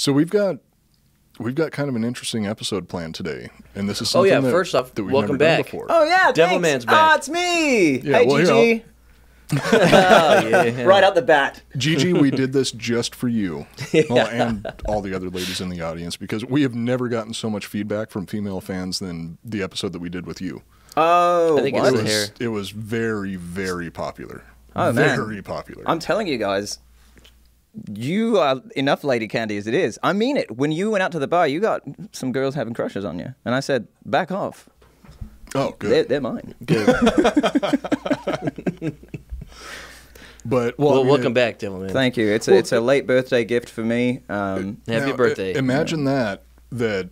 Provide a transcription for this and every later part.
So we've got we've got kind of an interesting episode planned today, and this is something. Oh, yeah, that, first off, that we've welcome never done back. before. Oh yeah, Devil thanks. Man's back. Ah, it's me. Yeah, hey, well, here, Gigi. Oh, yeah. Right out the bat. Gigi, we did this just for you, well, and all the other ladies in the audience, because we have never gotten so much feedback from female fans than the episode that we did with you. Oh, I think it's It was hair. it was very very popular. Oh, man. very popular. I'm telling you guys, you are enough lady candy as it is. I mean it. When you went out to the bar, you got some girls having crushes on you, and I said, "Back off. oh, They're, good. they're mine." Good. but well, Well, welcome it- back, Devilman. Thank you. It's a, it's a late birthday gift for me. Um, Happy Now, birthday. i- Imagine that that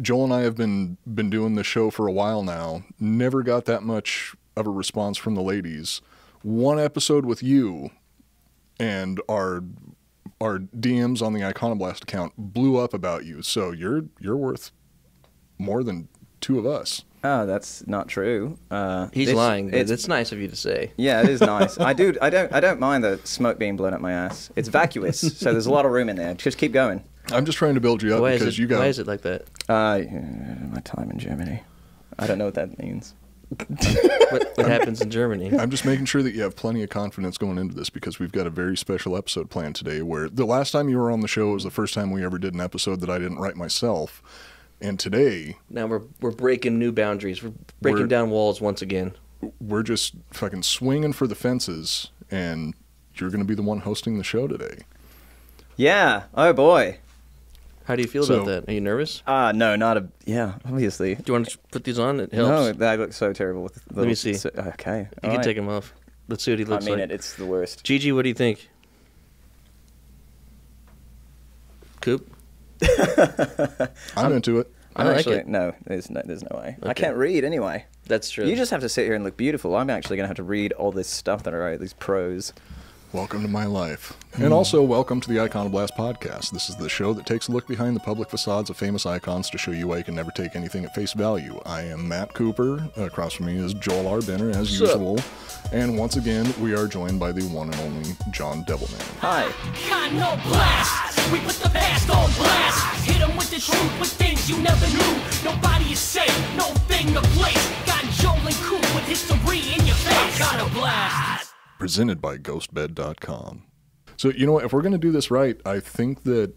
Joel and I have been been doing the show for a while now. Never got that much of a response from the ladies. One episode with you and our our DMs on the Iconoblast account blew up about you. So you're you're worth more than two of us. oh, that's not true. Uh, He's this- lying, It's, it's nice of you to say. yeah, it is nice. I do. I don't. I don't mind the smoke being blown up my ass. It's vacuous, so there's a lot of room in there. Just keep going. I'm just trying to build you up Why because it, you got why is it like that? Uh, my time in Germany. I don't know what that means. What, what happens in Germany? I'm just making sure that you have plenty of confidence going into this because we've got a very special episode planned today. Where the last time you were on the show was the first time we ever did an episode that I didn't write myself, and today Now we're we're breaking new boundaries. We're breaking We're- down walls once again. we're just fucking swinging for the fences, and you're going to be the one hosting the show today. Yeah. Oh boy. How do you feel So- about that? Are you nervous? Ah, no, not a. Yeah, obviously. Do you want to put these on? It No, helps. that looks so terrible. With Let me see. so- okay. you all can right. take them off. Let's see what he looks like. I looks mean like. it. It's the worst. Gigi, what do you think? Coop? I'm into it. I I'm like actually it. no. There's no. There's no way. I can't read anyway. That's true. You just have to sit here and look beautiful. I'm actually gonna have to read all this stuff that I write. These prose. Welcome to my life. And also, welcome to the Iconoblast podcast. This is the show that takes a look behind the public facades of famous icons to show you why you can never take anything at face value. I am Matt Cooper. Across from me is Joel R. Benner, as What's up? usual. And once again, we are joined by the one and only John Devilman. Hi. Got blast. We put the past on blast. Hit 'em with the truth, with things you never knew. Nobody is safe, no thing to place. Got Joel and Coop with history in your face. Got blast. Presented by ghostbed.com. So, you know what, if we're going to do this right, I think that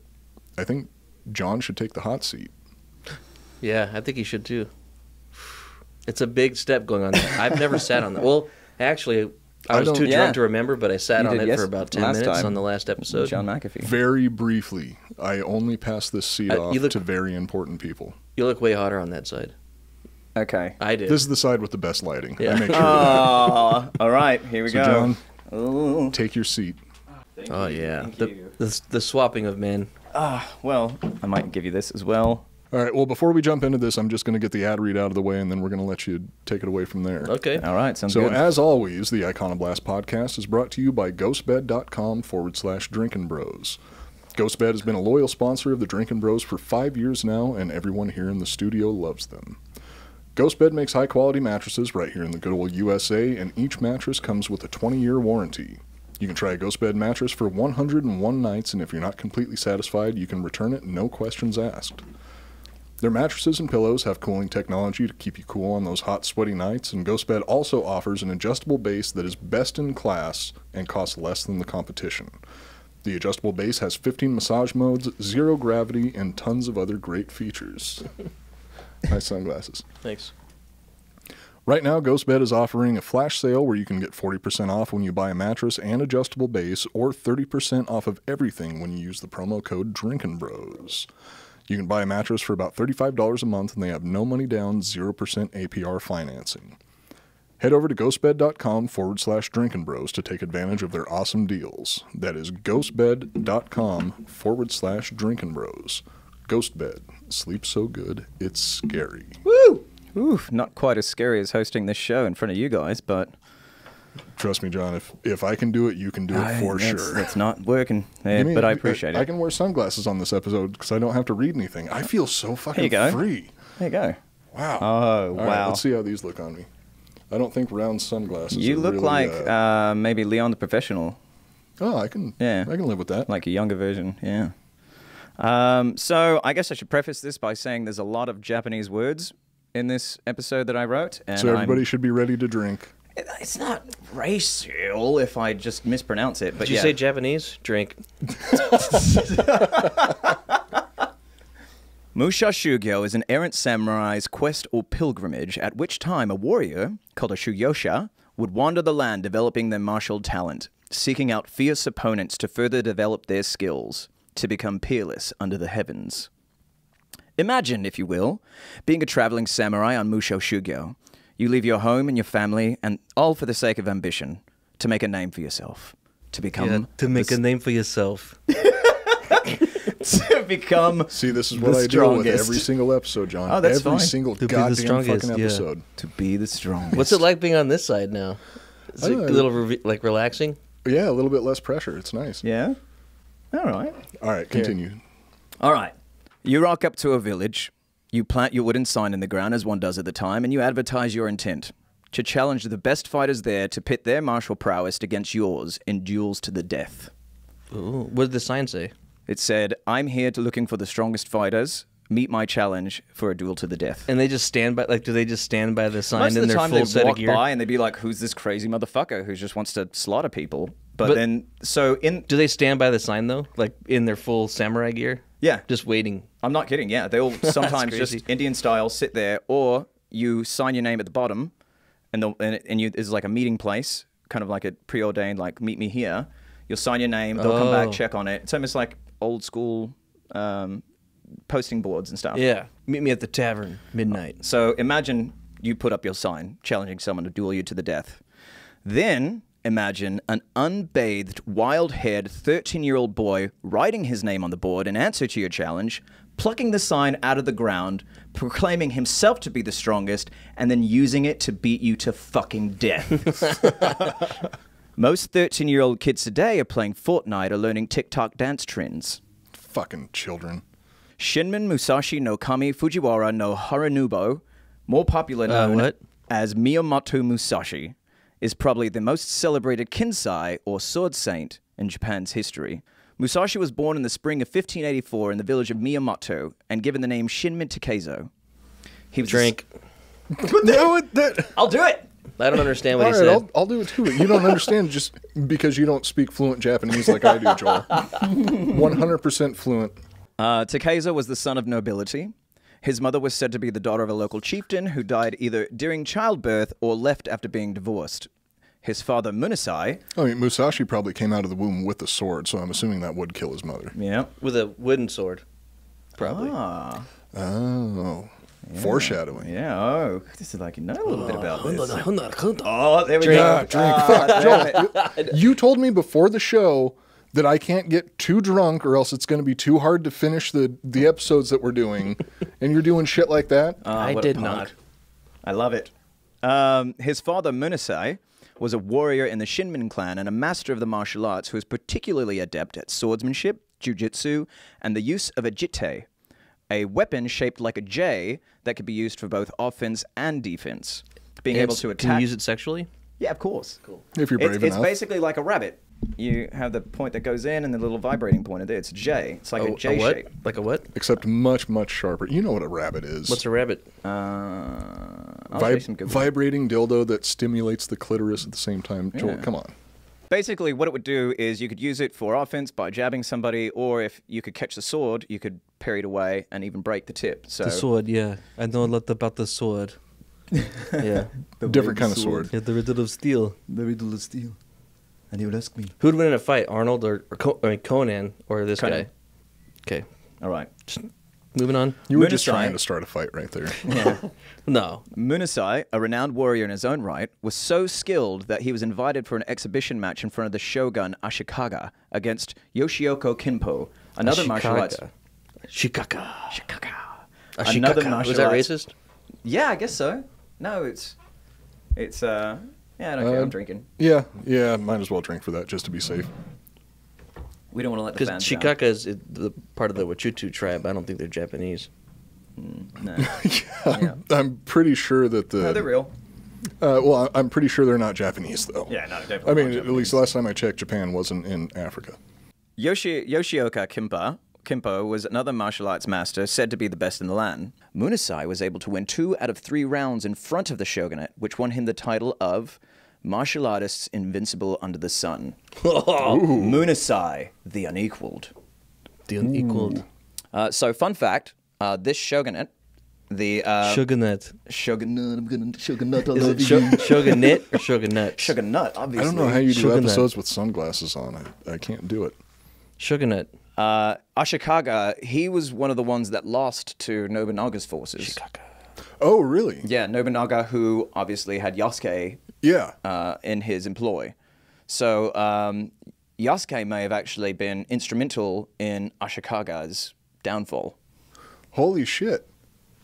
I think John should take the hot seat. Yeah, I think he should too. It's a big step going on there. I've never sat on that. Well, actually, I I was don't- too Yeah. drunk to remember, but I sat You on it yes- for about ten minutes time. on the last episode. John McAfee. Very briefly, I only pass this seat Uh, off you look- to very important people. You look way hotter on that side. Okay. I did. This is the side with the best lighting. Yeah. I make sure. Oh, all right. Here we So, go. John, Ooh. take your seat. oh yeah, Thank the, you. the the swapping of men. Ah, Well, I might give you this as well. All right. Well, before we jump into this, I'm just going to get the ad read out of the way, and then we're going to let you take it away from there. Okay. All right. Sounds So, good. as always, the Iconoblast podcast is brought to you by ghostbed.com forward slash drinking bros. Ghostbed has been a loyal sponsor of the Drinking Bros for five years now, and everyone here in the studio loves them. Ghostbed makes high quality mattresses right here in the good old USA, and each mattress comes with a 20 year warranty. You can try a Ghostbed mattress for 101 nights, and if you're not completely satisfied, you can return it no questions asked. Their mattresses and pillows have cooling technology to keep you cool on those hot, sweaty nights, and Ghostbed also offers an adjustable base that is best in class and costs less than the competition. The adjustable base has 15 massage modes, zero gravity, and tons of other great features. nice sunglasses. Thanks. Right now, Ghostbed is offering a flash sale where you can get 40% off when you buy a mattress and adjustable base, or 30% off of everything when you use the promo code Drinkin' Bros. You can buy a mattress for about $35 a month, and they have no money down, 0% APR financing. Head over to ghostbed.com forward slash drinkin' bros to take advantage of their awesome deals. That is ghostbed.com forward slash drinkin' bros. Ghostbed. Sleep so good, it's scary. Woo! Oof, not quite as scary as hosting this show in front of you guys, but Trust me, John. If if I can do it, you can do it I- for that's, sure. That's not working. Yeah, Give me- but I appreciate it. I can wear sunglasses on this episode because I don't have to read anything. I feel so fucking you go. free. There you go. Wow. Oh, All right, wow. let's see how these look on me. I don't think round sunglasses. You are look really, like uh, uh, maybe Leon the Professional, oh, I can. Yeah. I can live with that. like a younger version. Yeah. Um, so I guess I should preface this by saying there's a lot of Japanese words in this episode that I wrote, and So everybody I'm- should be ready to drink. it's not racial if I just mispronounce it. But Did you yeah. say Japanese? Drink. Musha Shugyo is an errant samurai's quest or pilgrimage at which time a warrior, called a Shuyosha, would wander the land developing their martial talent, seeking out fierce opponents to further develop their skills, to become peerless under the heavens. Imagine, if you will, being a traveling samurai on Musha Shugyo. You leave your home and your family, and all for the sake of ambition, to make a name for yourself, to become to make the a name for yourself. to become See, this is what I deal with strongest. every single episode, John. Oh, that's every fine. single To be the goddamn strongest, fucking yeah. episode. to be the strongest. What's it like being on this side now? Is it a Uh, little re- like relaxing? Yeah, a little bit less pressure. It's nice. Yeah. All right. All right, continue. All right. You rock up to a village. You plant your wooden sign in the ground, as one does at the time, and you advertise your intent to challenge the best fighters there to pit their martial prowess against yours in duels to the death. Ooh, what did the sign say? It said, I'm here to looking for the strongest fighters. Meet my challenge for a duel to the death. And they just stand by, like, do they just stand by the sign Most in of the their time full set of gear? by and they'd be like, "Who's this crazy motherfucker who just wants to slaughter people?" But, But- then, so in Do they stand by the sign though, like in their full samurai gear? Yeah. just waiting. I'm not kidding. Yeah, they'll sometimes just. Indian style sit there, or you sign your name at the bottom, and they'll- and, it- and you is like a meeting place, kind of like a preordained, like meet me here. You'll sign your name. They'll come back, Oh. check on it. It's almost like old school um, posting boards and stuff. Yeah, meet me at the tavern midnight. So imagine you put up your sign challenging someone to duel you to the death. Then imagine an unbathed, wild haired 13 year old boy writing his name on the board in answer to your challenge, plucking the sign out of the ground, proclaiming himself to be the strongest, and then using it to beat you to fucking death. Most 13 year old kids today are playing Fortnite or learning TikTok dance trends. Fucking children. Shinmen Musashi no Kami Fujiwara no Haranubo, more popular Uh, known what? as Miyamoto Musashi, is probably the most celebrated kensei or sword saint in Japan's history. Musashi was born in the spring of 1584 in the village of Miyamoto and given the name Shinmen Takeizo. He was Drink. no, it, that, I'll do it. I don't understand what all he right, said. I'll, I'll do it too. You don't understand just because you don't speak fluent Japanese like I do, Joel. 100% fluent. Uh, Takeizo was the son of nobility. His mother was said to be the daughter of a local chieftain who died either during childbirth or left after being divorced. His father, Munasai, I mean, Musashi probably came out of the womb with a sword, so I'm assuming that would kill his mother. yeah, With a wooden sword, probably. ah, Oh, foreshadowing. yeah. Oh, this is like you know a little bit about this. Oh, Oh, there we Drink. go. Drink. Fuck, Joel. You told me before the show that I can't get too drunk or else it's going to be too hard to finish the, the episodes that we're doing. and you're doing shit like that? Ah, I did not. I love it. Um, his father, Munasai, was a warrior in the Shinmen clan and a master of the martial arts who was particularly adept at swordsmanship, jujitsu, and the use of a jitte, a weapon shaped like a J that could be used for both offense and defense. Being able And to Can attack. you use it sexually? Yeah, of course. Cool. If you're It's, brave it's enough. It's basically like a rabbit. You have the point that goes in and the little vibrating pointer there. It's a J. It's like Oh, a J what? shape. Like a what? Except much, much sharper. You know what a rabbit is. What's a rabbit? Uh, I'll show Vib- you some good vibrating dildo that stimulates the clitoris at the same time. Joel, Yeah. come on. Basically, what it would do is you could use it for offense by jabbing somebody, or if you could catch the sword, you could parry it away and even break the tip. So The sword, yeah. I know a lot about the sword. yeah. the Different kind of sword. yeah. The riddle of steel. The riddle of steel. And he would ask me. Who'd win in a fight, Arnold or, or Co- I mean, Conan or this Conan. guy? Okay. All right. Moving on. You were just trying to start a fight right there. No. Munasai, a renowned warrior in his own right, was so skilled that he was invited for an exhibition match in front of the shogun Ashikaga against Yoshioka Kinpo, another martial arts. Shikaka. Ashikaga. Ashikaka. Another Was martial that arts- racist? Yeah, I guess so. No, it's, it's uh, yeah, I don't care. Uh, I'm drinking. yeah, yeah, might as well drink for that just to be safe. We don't want to let the Because Chikaka down. Is the part of the Wachutu tribe. I don't think they're Japanese. No. Yeah. I'm pretty sure that the. no, they're real. Uh, well, I- I'm pretty sure they're not Japanese, though. Yeah, no, definitely I mean, not at least last time I checked, Japan wasn't in Africa. Yoshi, Yoshioka Kimpa Kimpo was another martial arts master said to be the best in the land. Munasai was able to win two out of three rounds in front of the shogunate, which won him the title of Martial Artists Invincible Under the Sun. Munasai, the unequaled. The unequaled Uh, so, fun fact uh, this shogunate, the uh, shogunate. shogunate, I'm gonna shogunate all Is over it sho- shogunate or shogunate? Shogunate, I don't know how you do Shogunate. episodes with sunglasses on. I, I can't do it. Shogunate. Uh, Ashikaga, he was one of the ones that lost to Nobunaga's forces. Oh, really? Yeah, Nobunaga, who obviously had Yasuke Yeah. uh, in his employ. So um, Yasuke may have actually been instrumental in Ashikaga's downfall. Holy shit.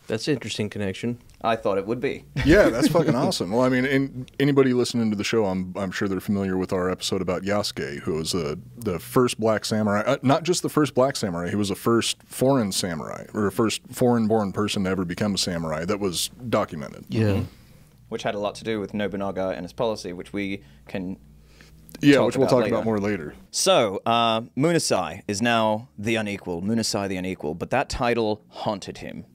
That's an interesting connection. I thought it would be. Yeah, that's fucking awesome. Well, I mean, in, anybody listening to the show, I'm I'm sure they're familiar with our episode about Yasuke, who was the the first black samurai. Uh, not just the first black samurai, he was the first foreign samurai, or first foreign-born person to ever become a samurai. That was documented. Yeah. Which had a lot to do with Nobunaga and his policy, which we can. Yeah, Talk which we'll talk later. about more later. So, uh, Munasai is now the unequal, Munasai the unequal, but that title haunted him.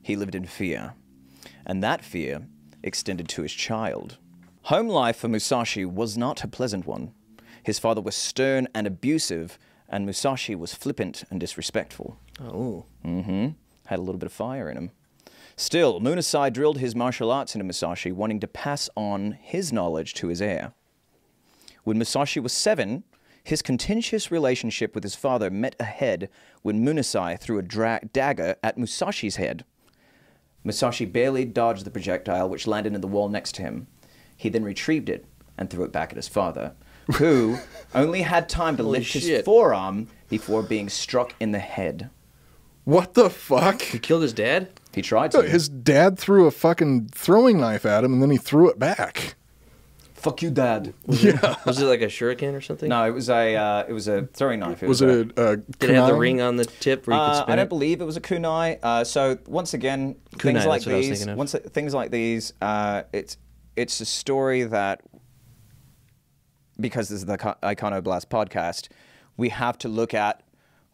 He lived in fear. And that fear extended to his child. Home life for Musashi was not a pleasant one. His father was stern and abusive, and Musashi was flippant and disrespectful. Oh. Mm-hmm. Had a little bit of fire in him. Still, Munasai drilled his martial arts into Musashi, wanting to pass on his knowledge to his heir. When Musashi was seven, his contentious relationship with his father met a head when Munasai threw a dagger at Musashi's head. Musashi barely dodged the projectile, which landed in the wall next to him. He then retrieved it and threw it back at his father, who only had time to Holy lift his forearm before being struck in the head. What the fuck? He killed his dad? He tried to. His dad threw a fucking throwing knife at him, and then he threw it back. Fuck you, dad. Yeah. Was it like a shuriken or something? No, it was a uh, it was a throwing knife. Was a, it a, a Did it have the ring on the tip where you could Uh, spin I don't it? believe it was a kunai. Uh, so once again, Kunai, things like that's what I was these, once things like these, uh, it's it's a story that because this is the Iconoblast podcast, we have to look at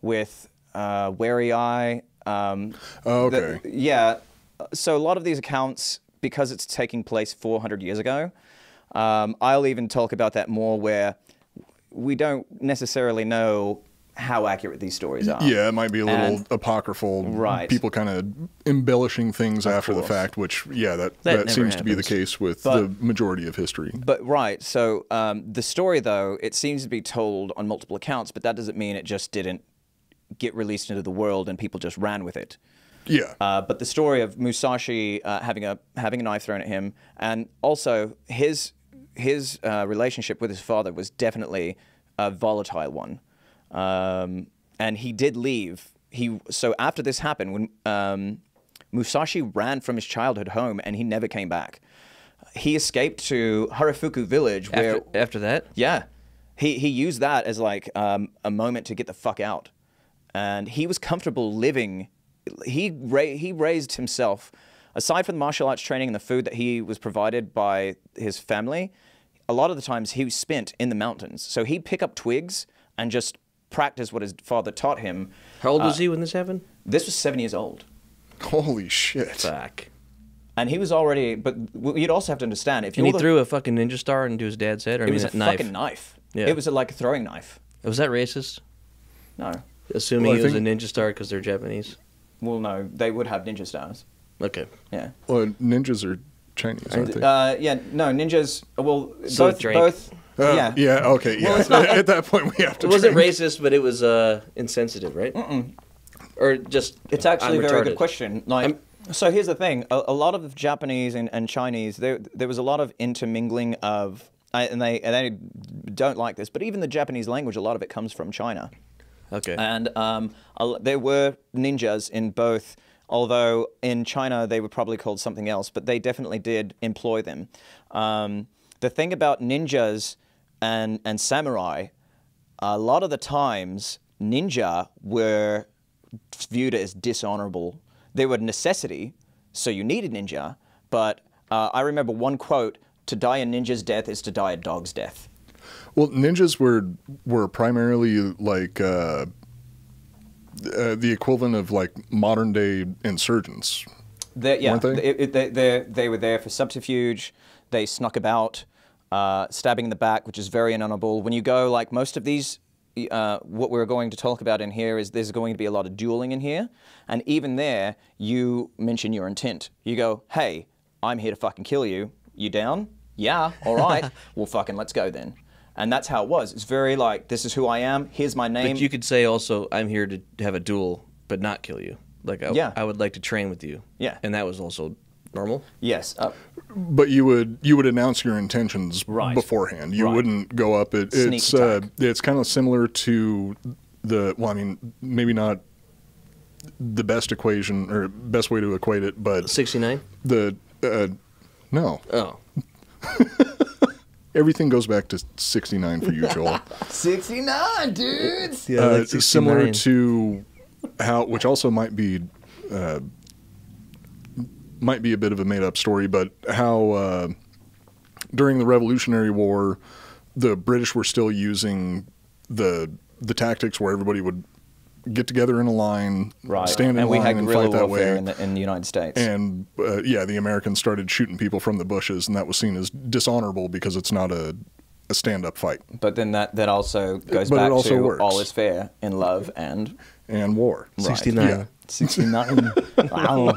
with uh, wary eye. Um, Oh, the- okay. yeah. So a lot of these accounts, because it's taking place 400 years ago, um, I'll even talk about that more where we don't necessarily know how accurate these stories are. Yeah, it might be a little And- apocryphal. Right. People kind of embellishing things after the fact, which, yeah, that, That that, seems to be the case with But- the majority of history. But right, so um, the story though it seems to be told on multiple accounts, but that doesn't mean it just didn't get released into the world and people just ran with it. Yeah. Uh, but the story of Musashi uh, having a having a knife thrown at him, and also his his uh, relationship with his father was definitely a volatile one, um, and he did leave. He so after this happened, when um, Musashi ran from his childhood home and he never came back. He escaped to Harafuku village, where After, after that? yeah, he he used that as like um, a moment to get the fuck out, and he was comfortable living. He ra- he raised himself, aside from the martial arts training and the food that he was provided by his family. A lot of the times he was spent in the mountains, so he'd pick up twigs and just practice what his father taught him. How old was Uh, he when this happened? This was seven years old. Holy shit. Fuck. And he was already, but you'd also have to understand if you And he the- threw a fucking ninja star into his dad's head? Or I it mean, was a knife. fucking knife. Yeah. It was a, like a throwing knife. Was that racist? No, Assuming Well, I it was think- a ninja star because they're Japanese. well, no, they would have ninja stars. Okay. Yeah. Well, ninjas are Chinese, aren't they? Uh, yeah, no, ninjas. Well, So both, Drake. both. Uh, yeah. Yeah, okay, yeah. At that point, we have to It wasn't drink. racist, but it was uh, insensitive, right? Mm-mm. Or just. It's actually I'm a very retarded. good question. Like, so here's the thing: a, a lot of Japanese and, and Chinese, there there was a lot of intermingling of, I- and they and they don't like this, but even the Japanese language, a lot of it comes from China. Okay. And um, a l- there were ninjas in both, although in China they were probably called something else, but they definitely did employ them. Um, the thing about ninjas and, and samurai, a lot of the times, ninja were viewed as dishonorable. They were a necessity, so you needed ninja, but uh, I remember one quote to die a ninja's death is to die a dog's death. Well, ninjas were were primarily like uh, uh, the equivalent of like modern day insurgents. They, yeah, they? It, they, they were there for subterfuge. They snuck about, uh, stabbing in the back, which is very unhonorable. When you go, like most of these, uh, what we're going to talk about in here is there's going to be a lot of dueling in here. And even there, you mention your intent. You go, hey, I'm here to fucking kill you. You down? Yeah, all right. well, fucking let's go then. And that's how it was. It's very like, this is who I am. Here's my name. But you could say also, I'm here to have a duel, but not kill you. Like, I, Yeah. I would like to train with you. Yeah. And that was also normal. yes. Uh, But you would you would announce your intentions Right. beforehand. You Right. wouldn't go up. It, it's uh, it's kind of similar to the well, I mean, maybe not the best equation or best way to equate it, but 69? the uh, no, Oh. everything goes back to sixty nine for you, Joel. 69, dudes. Yeah, uh, similar to how, which also might be, uh, might be a bit of a made up story, but how uh, during the Revolutionary War, the British were still using the the tactics where everybody would get together in a line, Right. stand in and we line, had and fight that way. in the, in the United States. and uh, yeah, the Americans started shooting people from the bushes, and that was seen as dishonorable because it's not a, a stand up fight but then that, that also goes But back also to works. all is fair in love and and war. Right. 69. Yeah. 69. wow.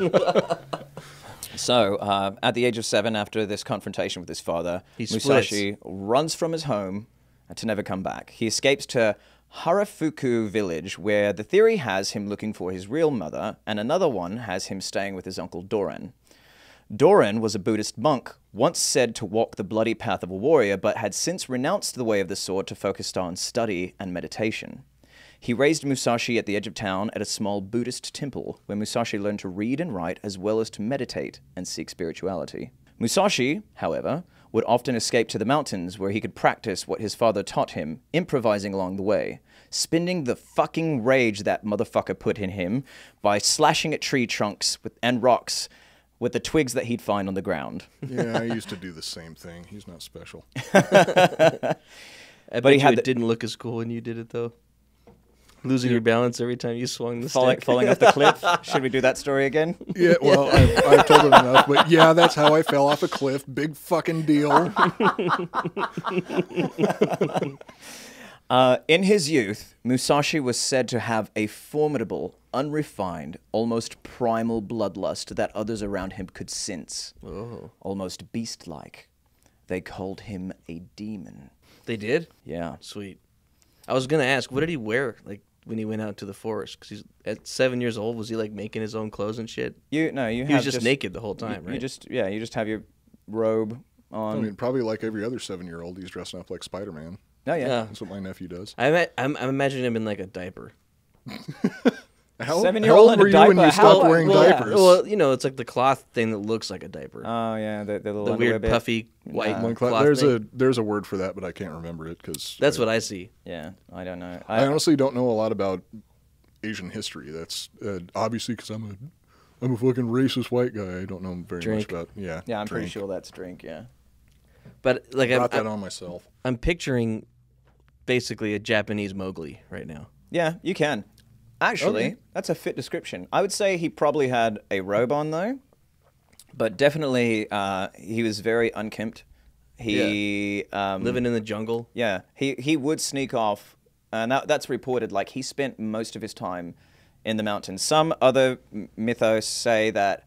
So, uh, at the age of seven, after this confrontation with his father, He Musashi runs from his home to never come back. He escapes to Harafuku village, where the theory has him looking for his real mother, and another one has him staying with his uncle Doran. Doran was a Buddhist monk, once said to walk the bloody path of a warrior, but had since renounced the way of the sword to focus on study and meditation. He raised Musashi at the edge of town at a small Buddhist temple, where Musashi learned to read and write as well as to meditate and seek spirituality. Musashi, however, would often escape to the mountains where he could practice what his father taught him, improvising along the way, spending the fucking rage that motherfucker put in him by slashing at tree trunks with, and rocks with the twigs that he'd find on the ground. Yeah, I used to do the same thing. He's not special. I But bet he you had it the- didn't look as cool when you did it, though. Losing your balance every time you swung the Falling, stick. falling off the cliff. Should we do that story again? Yeah, well, I've, I've told it enough, but yeah, that's how I fell off a cliff. Big fucking deal. Uh, in his youth, Musashi was said to have a formidable, unrefined, almost primal bloodlust that others around him could sense. Oh. Almost beast like. They called him a demon. They did? Yeah. Sweet. I was gonna ask, what did he wear like when he went out to the forest? Because he's at seven years old. Was he like making his own clothes and shit? You no, you He have was just, naked the whole time, You right? You just yeah, you just have your robe on I mean, probably like every other seven year old, he's dressing up like Spider Man. Oh yeah. yeah. That's what my nephew does. I ima- I'm, I'm imagining him in like a diaper. How, Seven-year-old how in a were you when diaper? you How- stopped wearing well, diapers? Well, you know, it's like the cloth thing that looks like a diaper. Oh yeah, the, the little the underwear weird bit. puffy white Nah. One cla- cloth there's thing. a there's a word for that, but I can't remember it because That's what I see. Yeah, I don't know. I honestly don't know a lot about Asian history. That's uh, obviously because I'm a I'm a fucking racist white guy. I don't know very Drink. much about yeah. yeah, I'm pretty drink. sure that's drink. Yeah. But like I'm, Brought that I'm, on myself. I'm picturing basically a Japanese Mowgli right now. Yeah, you can. Actually, Okay. that's a fit description. I would say he probably had a robe on though, but definitely uh, he was very unkempt. He um, Living in the jungle. yeah, he he would sneak off, and that, that's reported. Like he spent most of his time in the mountains. Some other mythos say that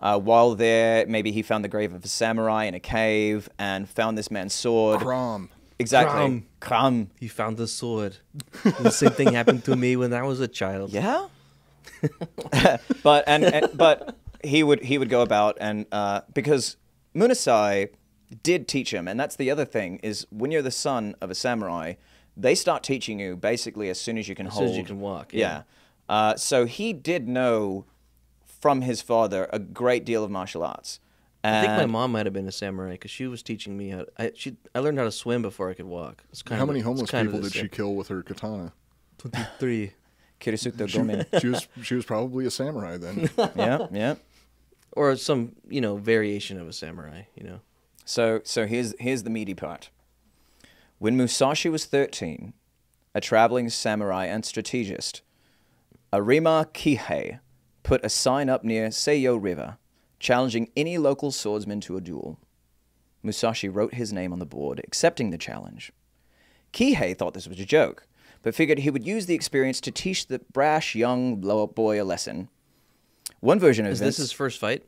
uh, while there, maybe he found the grave of a samurai in a cave and found this man's sword. Crom. Exactly. Crom. He found the sword. the same thing happened to me when I was a child. Yeah. but and, and but he would he would go about and uh, because Munasai did teach him, and that's the other thing is when you're the son of a samurai, they start teaching you basically as soon as you can As hold. soon as you can walk, Yeah. yeah. Uh, so he did know from his father a great deal of martial arts. I think my mom might have been a samurai because she was teaching me how. I she I learned how to swim before I could walk. It's kind How of many it's homeless kind people the did she kill with her katana? Twenty three. Kirisute Gomen. She was she was probably a samurai then. yeah, yeah. or some you know variation of a samurai. You know. So, so here's here's the meaty part. When Musashi was 13, a traveling samurai and strategist Arima Kihei put a sign up near Seiyo River, challenging any local swordsman to a duel. Musashi wrote his name on the board, accepting the challenge. Kihei thought this was a joke, but figured he would use the experience to teach the brash young boy a lesson. One version of Is events, this his first fight?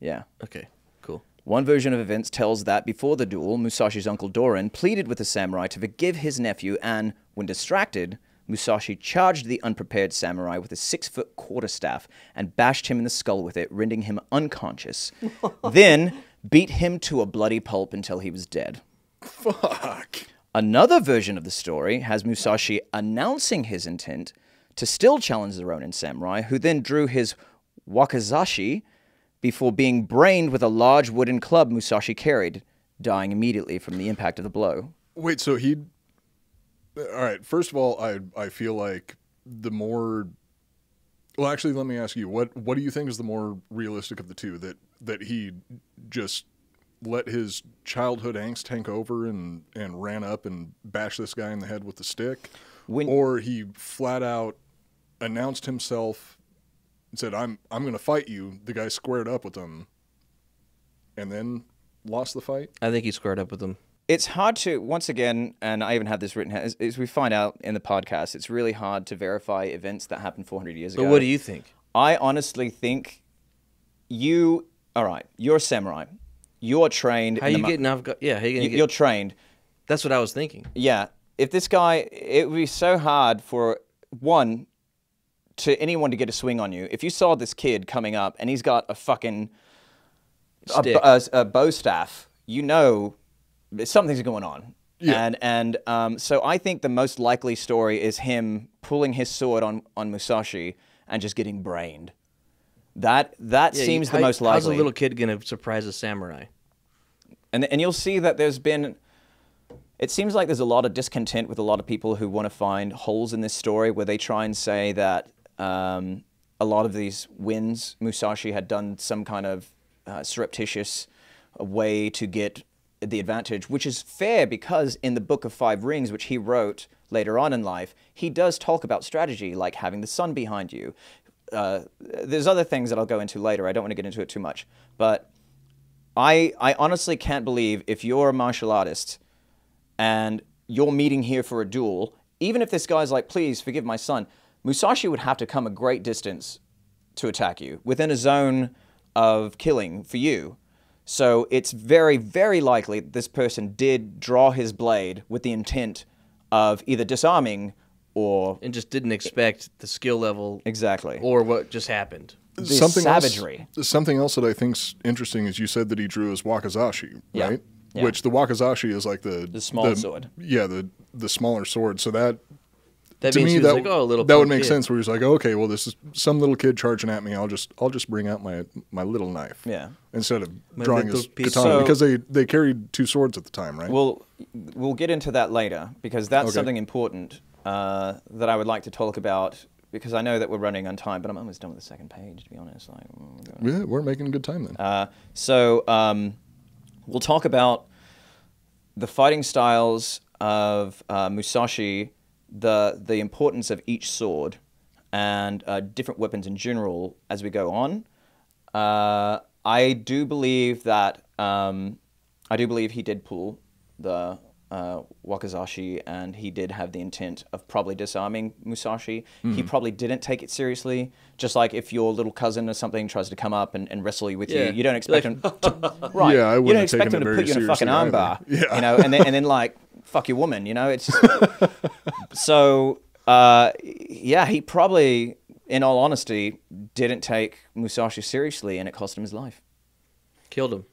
yeah, Okay, cool. one version of events tells that before the duel, Musashi's uncle Doran pleaded with the samurai to forgive his nephew, and when distracted, Musashi charged the unprepared samurai with a six foot quarterstaff and bashed him in the skull with it, rendering him unconscious. then beat him to a bloody pulp until he was dead. Fuck. Another version of the story has Musashi announcing his intent to still challenge the Ronin samurai, who then drew his wakizashi before being brained with a large wooden club Musashi carried, dying immediately from the impact of the blow. Wait, so he. All right. First of all, I I feel like the more. Well, actually, let me ask you what what do you think is the more realistic of the two? That that he just let his childhood angst tank over and and ran up and bashed this guy in the head with the stick, When- or he flat out announced himself and said, "I'm I'm going to fight you." The guy squared up with him, and then lost the fight. I think he squared up with him. It's hard to, once again, and I even have this written, as, as we find out in the podcast, it's really hard to verify events that happened 400 years ago But what do you think? I honestly think you, all right, you're a samurai. You're trained. How you getting off? Yeah, how you gonna you- get? You're trained. That's what I was thinking. Yeah. If this guy, it would be so hard for one to anyone to get a swing on you. If you saw this kid coming up and he's got a fucking a, a, a bow staff, you know something's going on. Yeah. And and um, so I think the most likely story is him pulling his sword on on Musashi and just getting brained. That that Yeah, seems how- the most likely. How's a little kid gonna surprise a samurai? And and you'll see that there's been it seems like there's a lot of discontent with a lot of people who want to find holes in this story where they try and say that um, a lot of these wins Musashi had done some kind of uh, surreptitious way to get the advantage, which is fair because in the Book of Five Rings, which he wrote later on in life, he does talk about strategy, like having the sun behind you. Uh, there's other things that I'll go into later. I don't want to get into it too much, but I I honestly can't believe if you're a martial artist and you're meeting here for a duel, even if this guy's like, please forgive my son, Musashi would have to come a great distance to attack you within a zone of killing for you. So it's very, very likely that this person did draw his blade with the intent of either disarming or And just didn't expect the skill level exactly. or what just happened. The something savagery. Else, something else that I think's interesting is you said that he drew his wakizashi, Yeah. right? Yeah. Which the wakizashi is like the The small sword. Yeah, the the smaller sword. So that That to means me he was that like, oh, a little. that would make kid. sense. Where he's like, okay, well, this is some little kid charging at me. I'll just I'll just bring out my my little knife. Yeah. Instead of My drawing little his piece- katana So- because they they carried two swords at the time, right? We'll we'll get into that later because that's Okay. something important uh, that I would like to talk about because I know that we're running on time, but I'm almost done with the second page to be honest. Like, mm, we're going- yeah, we're making good time then. uh, so um, we'll talk about the fighting styles of uh, Musashi, the the importance of each sword, and uh, different weapons in general as we go on. Uh, I do believe that um, I do believe he did pull the uh, Wakizashi, and he did have the intent of probably disarming Musashi. He probably didn't take it seriously. Just like if your little cousin or something tries to come up and, and wrestle you with Yeah. you, you don't expect Like- him. To, right? Yeah, I you wouldn't don't expect him to put you in a fucking armbar. Yeah. You know, and then and then like fuck your woman. You know, it's so. Uh, yeah, he probably, in all honesty, didn't take Musashi seriously, and it cost him his life. Killed him.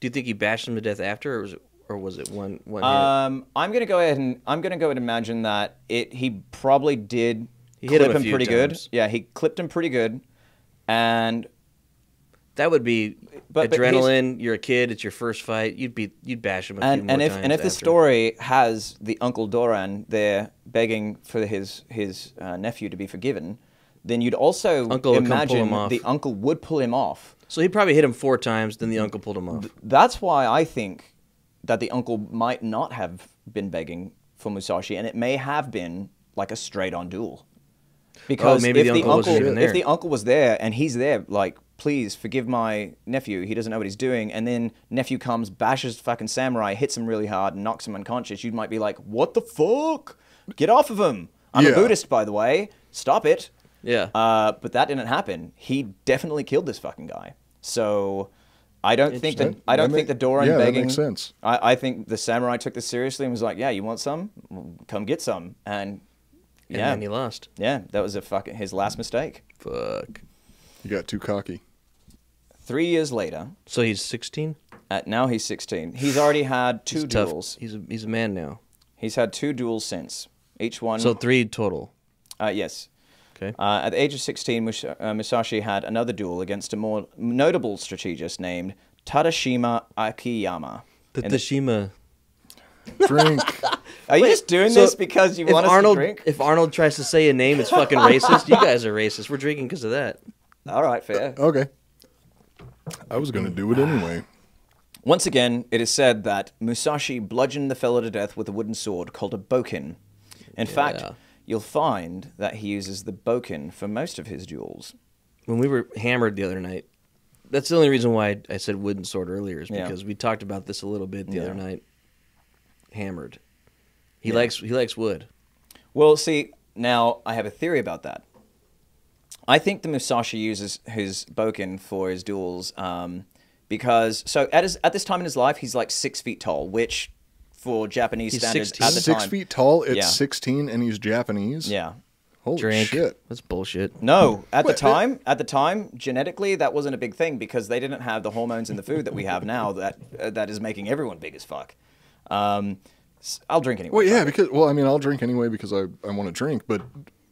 Do you think he bashed him to death after, or was it, or was it one one? Um, I'm gonna go ahead and I'm gonna go ahead and imagine that it he probably did He hit him him pretty times. good. Yeah, he clipped him pretty good, and That would be But- but adrenaline. You're a kid. It's your first fight. You'd be you'd bash him a few and and if and if the story has the Uncle Doran there begging for his his uh, nephew to be forgiven, then you'd also Uncle would come pull imagine the uncle would pull him off. so he probably hit him four times. Then the uncle pulled him off. That's why I think that the uncle might not have been begging for Musashi, and it may have been like a straight on duel. Because maybe if the the, uncle uncle, if the uncle was there and he's there, like, please forgive my nephew. He doesn't know what he's doing. And then nephew comes, bashes fucking samurai, hits him really hard, and knocks him unconscious. You might be like, what the fuck? Get off of him. I'm a Buddhist, by the way. Stop it. Yeah. Uh, but that didn't happen. He definitely killed this fucking guy. So I don't think that Interesting. I don't That think ma- the Doran yeah, that makes sense. I, I think the samurai took this seriously and was like, "Yeah, you want some? Come get some." And And yeah, then he lost. yeah, that was a fucking his last mistake. Fuck. You got too cocky. Three years later, So he's 16. at now he's 16. He's already had two He's tough. duels. He's a he's a man now. He's had two duels since. Each one. So three total. uh, yes. Okay. Uh, at the age of 16, Mus- uh, Musashi had another duel against a more notable strategist named Tadashima Akiyama. The And the- Drink. Are you just doing So this because you want us Arnold, to drink? If Arnold tries to say a name, it's fucking racist. You guys are racist. We're drinking because of that. All right, fair. okay. I was gonna do it anyway. Once again, it is said that Musashi bludgeoned the fellow to death with a wooden sword called a bokken. In fact, you'll find that he uses the bokken for most of his duels. When we were hammered the other night, that's the only reason why I, I said wooden sword earlier is Yeah. because we talked about this a little bit the Yeah. other night. Hammered. He Yeah. likes he likes wood. Well, see, now I have a theory about that. I think the Musashi uses his bokken for his duels um, because, so at, his, at this time in his life, he's like six feet tall, which for Japanese He's standards 16? at the time Six feet tall It's Yeah. 16, and he's Japanese. Yeah. Holy Drink. shit. That's bullshit. No, at Wait, the time, at the time, genetically, that wasn't a big thing because they didn't have the hormones in the food that we have now that uh, that is making everyone big as fuck. Um, s- I'll drink anyway. Well, yeah, because well, I mean, I'll drink anyway because I, I want to drink. But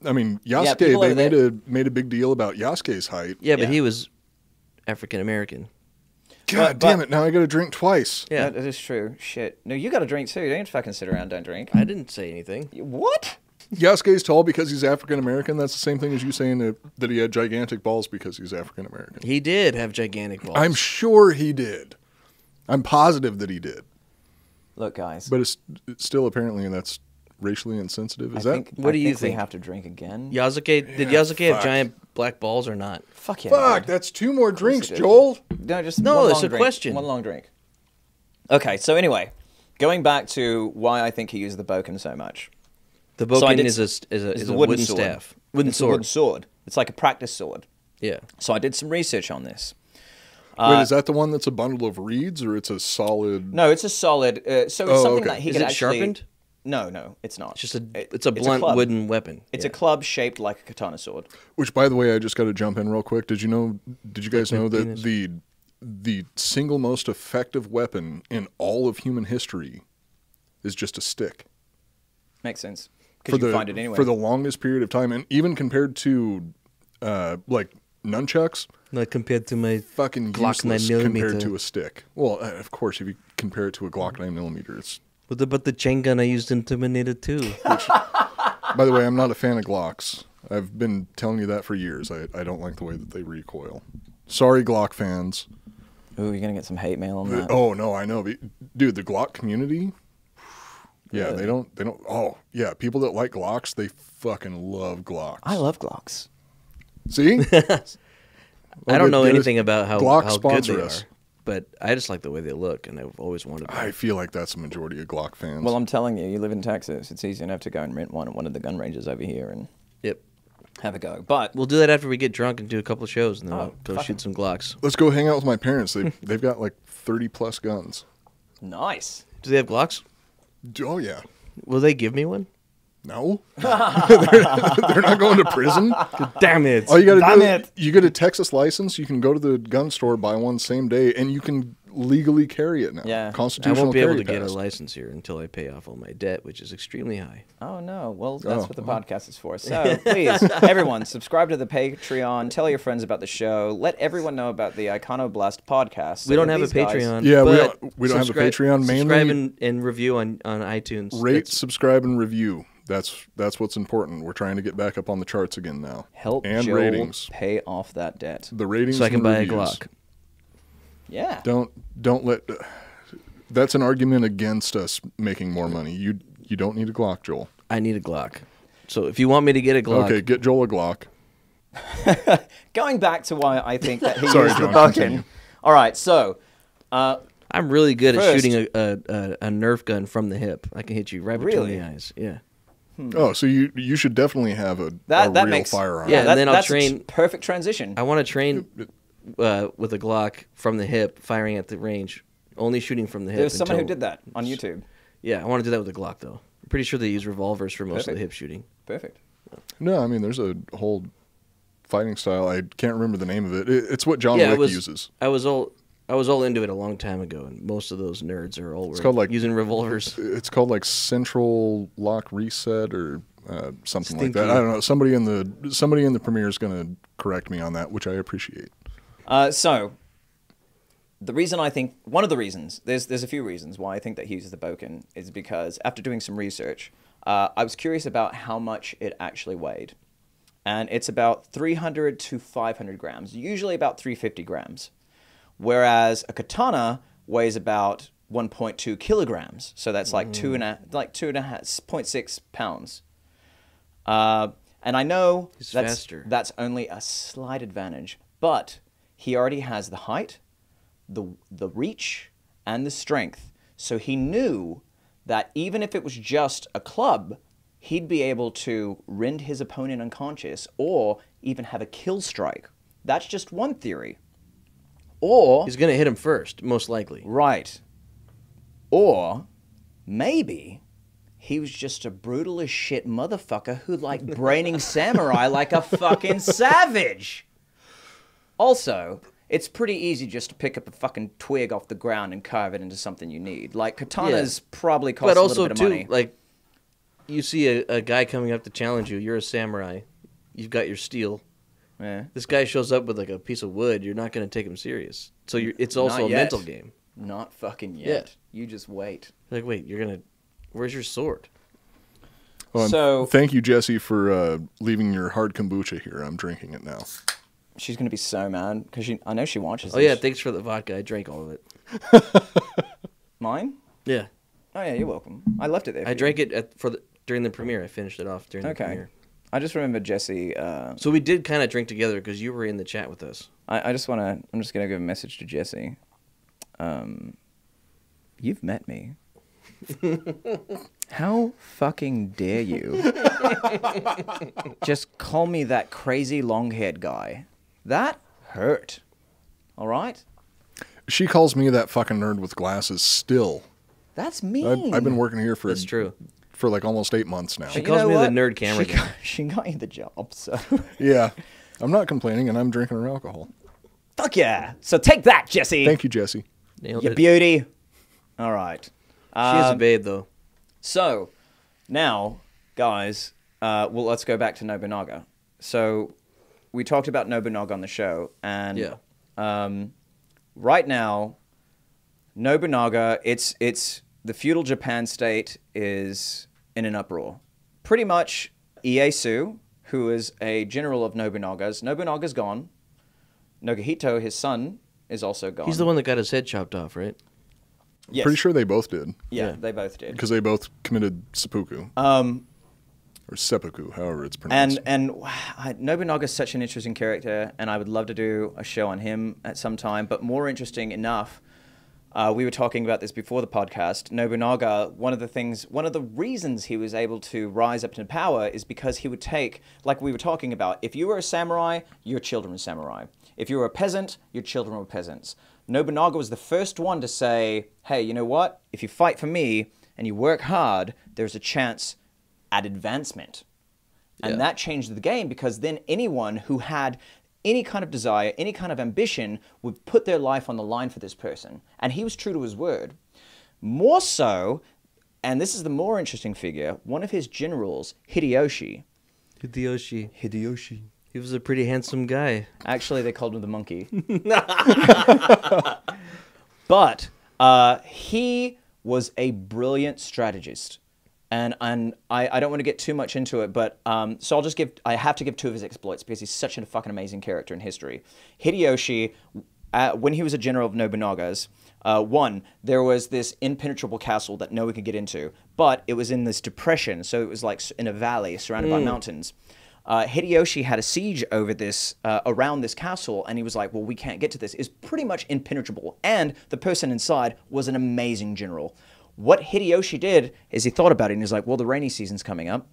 I mean, Yasuke, people they made there- a made a big deal about Yasuke's height. Yeah, but Yeah. he was African American. God But- damn but- it! Now I got to drink twice. Yeah. that is true. Shit. No, you got to drink too. Don't fucking sit around. Don't drink. I didn't say anything. What? Yasuke's tall because he's African American. That's the same thing as you saying that, that he had gigantic balls because he's African American. He did have gigantic balls. I'm sure he did. I'm positive that he did. Look, guys. But it's, it's still apparently and that's racially insensitive. Is I that think, What I do you think we have to drink again? Yasuke did Yazuke Yasuke have giant black balls or not? Fuck yeah. fuck? That's two more drinks. Joel. No, just No, one it's a drink. question. One long drink. Okay, so anyway, going back to why I think he used the bokken so much. The So bokken did is a s- st- is a, It's is a wooden wooden, staff. Wooden It's a sword. wooden sword. It's like a practice sword. Yeah. So I did some research on this. Wait, is that the one that's a bundle of reeds, or it's a solid? No, it's a solid. Uh, so it's Oh, something okay. that he Is could it actually. sharpened? No, no, it's not. It's just a It- it's a blunt club. wooden weapon. It's Yeah. a club shaped like a katana sword. Which, by the way, I just got to jump in real quick. Did you know? Did you guys my know that penis. the the single most effective weapon in all of human history is just a stick Makes sense. for Because you the find it anyway. for the longest period of time, and even compared to uh, like nunchucks, Not compared to my fucking Glock 9 millimeter. compared to a stick. Well, uh, of course, if you compare it to a Glock nine millimeter, it's. What about the chain gun I used in Terminator 2? By the way, I'm not a fan of Glocks. I've been telling you that for years. I, I don't like the way that they recoil. Sorry, Glock fans. Ooh, you're gonna get some hate mail on that. Oh no, I know, dude. The Glock community. Yeah, Really? they don't. They don't. Oh, yeah. People that like Glocks, they fucking love Glocks. I love Glocks. See. I don't know get- get anything about how, Glock how good they us. are, but I just like the way they look, and I've always wanted. Them. I feel like that's the majority of Glock fans. Well, I'm telling you, you live in Texas. It's easy enough to go and rent one at one of the gun ranges over here and Yep. have a go. But We'll do that after we get drunk and do a couple of shows, and then Oh, we'll go shoot some Glocks. Let's go hang out with my parents. They they've got like thirty plus guns. nice. Do they have Glocks? Oh yeah. Will they give me one? No, they're, they're not going to prison. Damn it! All you got to Damn do, it. you get a Texas license. You can go to the gun store, buy one same day, and you can legally carry it now. Yeah. I I constitutional won't be able carry to get a license here until I pay off all my debt, which is extremely high. Oh no! Well, that's Oh, what the podcast is for. So please, everyone, subscribe to the Patreon. Tell your friends about the show. Let everyone know about the Iconoblast podcast. so we don't have a these guys- Patreon. Yeah, we don't- we don't have a subscribe- Patreon, mainly- Subscribe and, and review on, on iTunes. Rate, That's- subscribe, and review. That's that's what's important. We're trying to get back up on the charts again now. Help and Joel ratings. pay off that debt. The ratings. so I can and buy a. Glock. Yeah. Don't don't let. That's an argument against us making more money. You you don't need a Glock, Joel. I need a Glock. So if you want me to get a Glock, Okay, get Joel a Glock. Going back to why I think that he Sorry, used the John, All right, so uh, I'm really good at shooting a, a, a, a Nerf gun from the hip. I can hit you right between Really? the eyes. Yeah. Oh, so you you should definitely have a, that a that real makes firearm. Yeah, and that- then I'll that's train- perfect transition. I want to train uh, with a Glock from the hip, firing at the range, only shooting from the hip. There's someone who did that on YouTube. Yeah, I want to do that with a Glock though. I'm pretty sure they use revolvers for most of the hip shooting. Perfect. No, I mean there's a whole fighting style. I can't remember the name of it. it it's what John yeah, Wick was, uses. I was all I was all into it a long time ago, and most of those nerds are all called, like- using revolvers. It's called like Central Lock Reset or uh, something like that. I don't know. Somebody in the somebody in the premiere is going to correct me on that, which I appreciate. Uh, so, the reason I think one of the reasons there's there's a few reasons why I think that he uses the bokken is because after doing some research, uh, I was curious about how much it actually weighed, and it's about 300 to 500 grams, usually about 350 grams, whereas a katana weighs about 1.2 kilograms, so that's like two and a like two and a half 0.6 pounds. Uh, and I know He's that's, faster. that's only a slight advantage, but he already has the height, the the reach, and the strength. So he knew that even if it was just a club, he'd be able to rend his opponent unconscious or even have a kill strike. That's just one theory. Or He's gonna hit him first, most likely. Right. Or maybe he was just a brutal as shit motherfucker who liked braining samurai like a fucking savage. Also, it's pretty easy just to pick up a fucking twig off the ground and carve it into something you need. Like katanas probably cost but a also little bit too, of money. like you see a, a guy coming up to challenge you. You're a samurai. You've got your steel. Yeah. This guy shows up with like a piece of wood. You're not gonna take him serious. So you're, it's also Not a yet. mental game. Not fucking yet. Yeah. You just wait. Like, wait, you're gonna. Where's your sword? Well, So- thank you, Jesse, for uh, leaving your hard kombucha here. I'm drinking it now. She's gonna be so mad because she. I know she watches. Oh yeah, thanks for the vodka. I drank all of it. mine. Yeah, Oh yeah, you're welcome. I left it there. I you. drank it at, for the during the premiere. I finished it off during the Okay. premiere. I just remember Jesse. Uh, So we did kind of drink together because you were in the chat with us. I, I just want to. I'm just gonna give a message to Jesse. Um, you've met me. How fucking dare you? just call me that crazy long-haired guy. That hurt. All right. She calls me that fucking nerd with glasses still. That's mean. I've, I've been working here for That's true. For like almost eight months now. She You calls know me the nerd camera She guy. got, she got you the job, so Yeah, I'm not complaining, and I'm drinking her alcohol. fuck yeah. So take that, Jesse. Thank you, Jesse. Nailed You it. beauty. All right. She is a Um, babe though. So, now, guys, uh, well, let's go back to Nobunaga. So, we talked about Nobunaga on the show, and Yeah. um, right now, Nobunaga, it's it's the feudal Japan state is in an uproar. Pretty much, Ieyasu, who is a general of Nobunaga's, Nobunaga's gone. Nogahito, his son, is also gone. He's the one that got his head chopped off, right? Yes. Pretty sure they both did Yeah, Yeah. they both did. because they both committed seppuku Um, or seppuku, however it's pronounced. And and I- Nobunaga's such an interesting character, and I would love to do a show on him at some time. But more interesting enough, uh, we were talking about this before the podcast. Nobunaga, one of the things, one of the reasons he was able to rise up to power is because he would take, like we were talking about, if you were a samurai, your children were samurai. If you were a peasant, your children were peasants. Nobunaga was the first one to say, "Hey, you know what? If you fight for me and you work hard, there's a chance at advancement." And Yeah. that changed the game because then anyone who had any kind of desire, any kind of ambition would put their life on the line for this person. And he was true to his word. More so, and this is the more interesting figure, one of his generals, Hideyoshi. Hideyoshi. Hideyoshi. He was a pretty handsome guy. Actually, they called him the monkey. but uh, he was a brilliant strategist. And, and I, I don't want to get too much into it, but um, so I'll just give, I have to give two of his exploits because he's such a fucking amazing character in history. Hideyoshi uh, when he was a general of Nobunaga's, uh, one, there was this impenetrable castle that no one could get into, but it was in this depression, so it was like in a valley surrounded by mountains. Uh, Hideyoshi had a siege over this, uh, around this castle, and he was like, "Well, we can't get to this. It's pretty much impenetrable." And the person inside was an amazing general. What Hideyoshi did is he thought about it, and he's like, "Well, the rainy season's coming up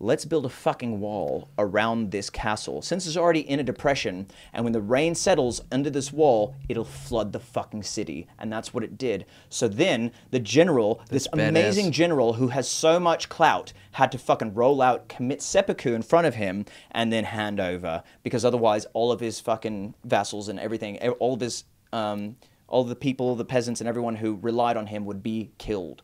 let's build a fucking wall around this castle. Since it's already in a depression, and when the rain settles under this wall, it'll flood the fucking city. And that's what it did. So then the general, this badass. amazing general who has so much clout, had to fucking roll out, commit seppuku in front of him, and then hand over. Because otherwise, all of his fucking vassals and everything, all of his. Um, all the people, the peasants, and everyone who relied on him would be killed.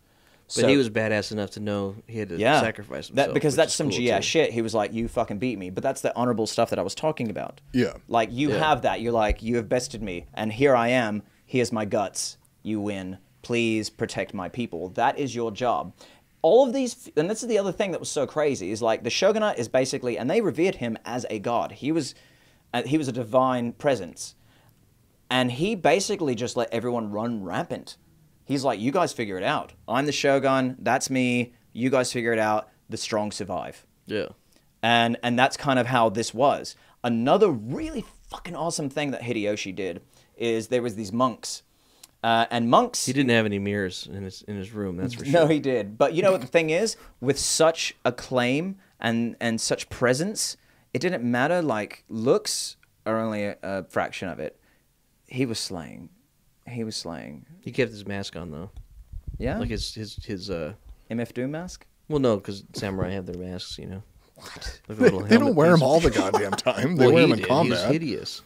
But he was badass enough to know he had to yeah. sacrifice himself. That because that's some cool, GS too. shit. He was like, "You fucking beat me," but that's the honorable stuff that I was talking about. Yeah. Like you Yeah. have that. You're like, you have bested me, and here I am. Here's my guts. You win. Please protect my people. That is your job. All of these, and this is the other thing that was so crazy is like the shogunate is basically, and they revered him as a god. He was, uh, he was a divine presence and he basically just let everyone run rampant. He's like, "You guys figure it out. I'm the shogun. That's me. You guys figure it out. The strong survive." Yeah. And and that's kind of how this was. Another really fucking awesome thing that Hideyoshi did is there was these monks, uh, and monks. He didn't have any mirrors in his in his room. That's for sure. No, he did. But you know what the thing is? With such acclaim and and such presence, it didn't matter. Like looks are only a, a fraction of it. He was slaying. He was slaying. He kept his mask on though. Yeah. Like his his his uh. MF Doom mask. Well, no, because samurai have their masks. You know. What? They, they don't wear them all the goddamn time. They well, wear them in did. He was hideous.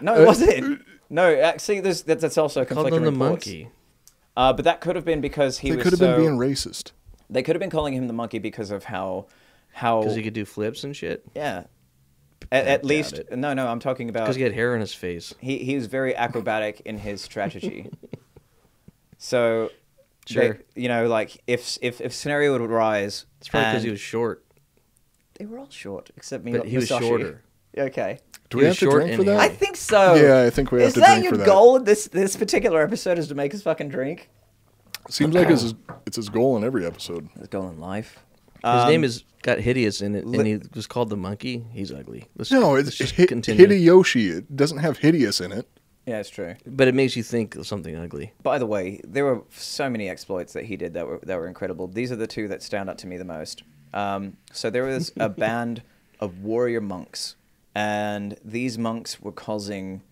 No, it wasn't. No, actually, there's, that's, that's also Called conflicting him the reports. monkey. Uh, but that could have been because he They was could have so, been being racist. They could have been calling him the monkey because of how, how Because he could do flips and shit. yeah. At, at least it. no, no. I'm talking about Because he had hair on his face. he he was very acrobatic in his strategy. so, Sure. they- you know, like if if if scenario would rise, It's probably because he was short. They were all short except me. But he was shorter. Okay. Do we have to drink for that? I think so. Yeah, I think we have Is to that drink your for that. Your goal? This this particular episode is to make us fucking drink. Seems like it's his, it's his goal in every episode. His goal in life. His Um, name is got hideous in it, and he was called the monkey. He's ugly. Let's, No, let's it's just Hi- continue. Hideyoshi. It doesn't have hideous in it. Yeah, it's true. But it makes you think of something ugly. By the way, there were so many exploits that he did that were that were incredible. These are the two that stand out to me the most. Um, so there was a band of warrior monks, and these monks were causing,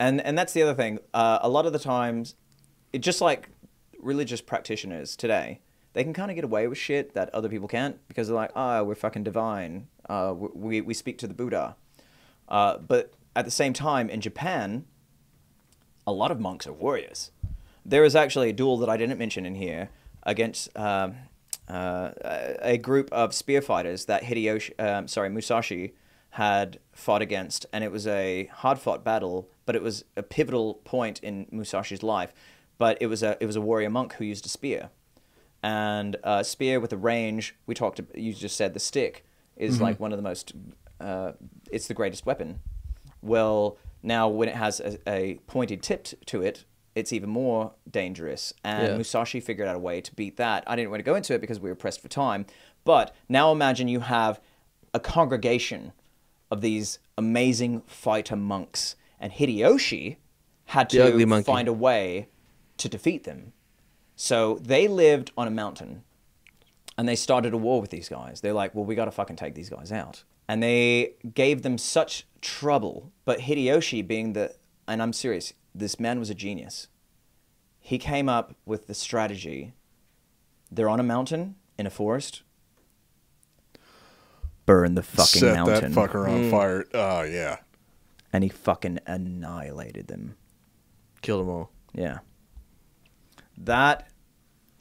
and and that's the other thing. Uh, a lot of the times, it just like religious practitioners today, they can kind of get away with shit that other people can't because they're like, oh, we're fucking divine. Uh, we we speak to the Buddha. Uh, but at the same time, in Japan, a lot of monks are warriors. There is actually a duel that I didn't mention in here against um, uh, a a group of spear fighters that Hideyoshi, um, sorry, Musashi had fought against, and it was a hard fought battle, but it was a pivotal point in Musashi's life. But it was a it was a warrior monk who used a spear, and a spear with a range. We talked. You just said the stick is like one of the most. Uh, it's the greatest weapon. Well, now when it has a, a pointed tip t- to it, it's even more dangerous. And Yeah. Musashi figured out a way to beat that. I didn't want to go into it because we were pressed for time. But now imagine you have a congregation of these amazing fighter monks, and Hideyoshi had The to find a way to defeat them. So they lived on a mountain and they started a war with these guys. They're like, well, we got to fucking take these guys out. And they gave them such trouble. But Hideyoshi, being the, and I'm serious, this man was a genius. He came up with the strategy. They're on a mountain in a forest. Burn the fucking Set mountain. that fucker on hmm. fire. Oh yeah. And he fucking annihilated them. Killed them all. Yeah. That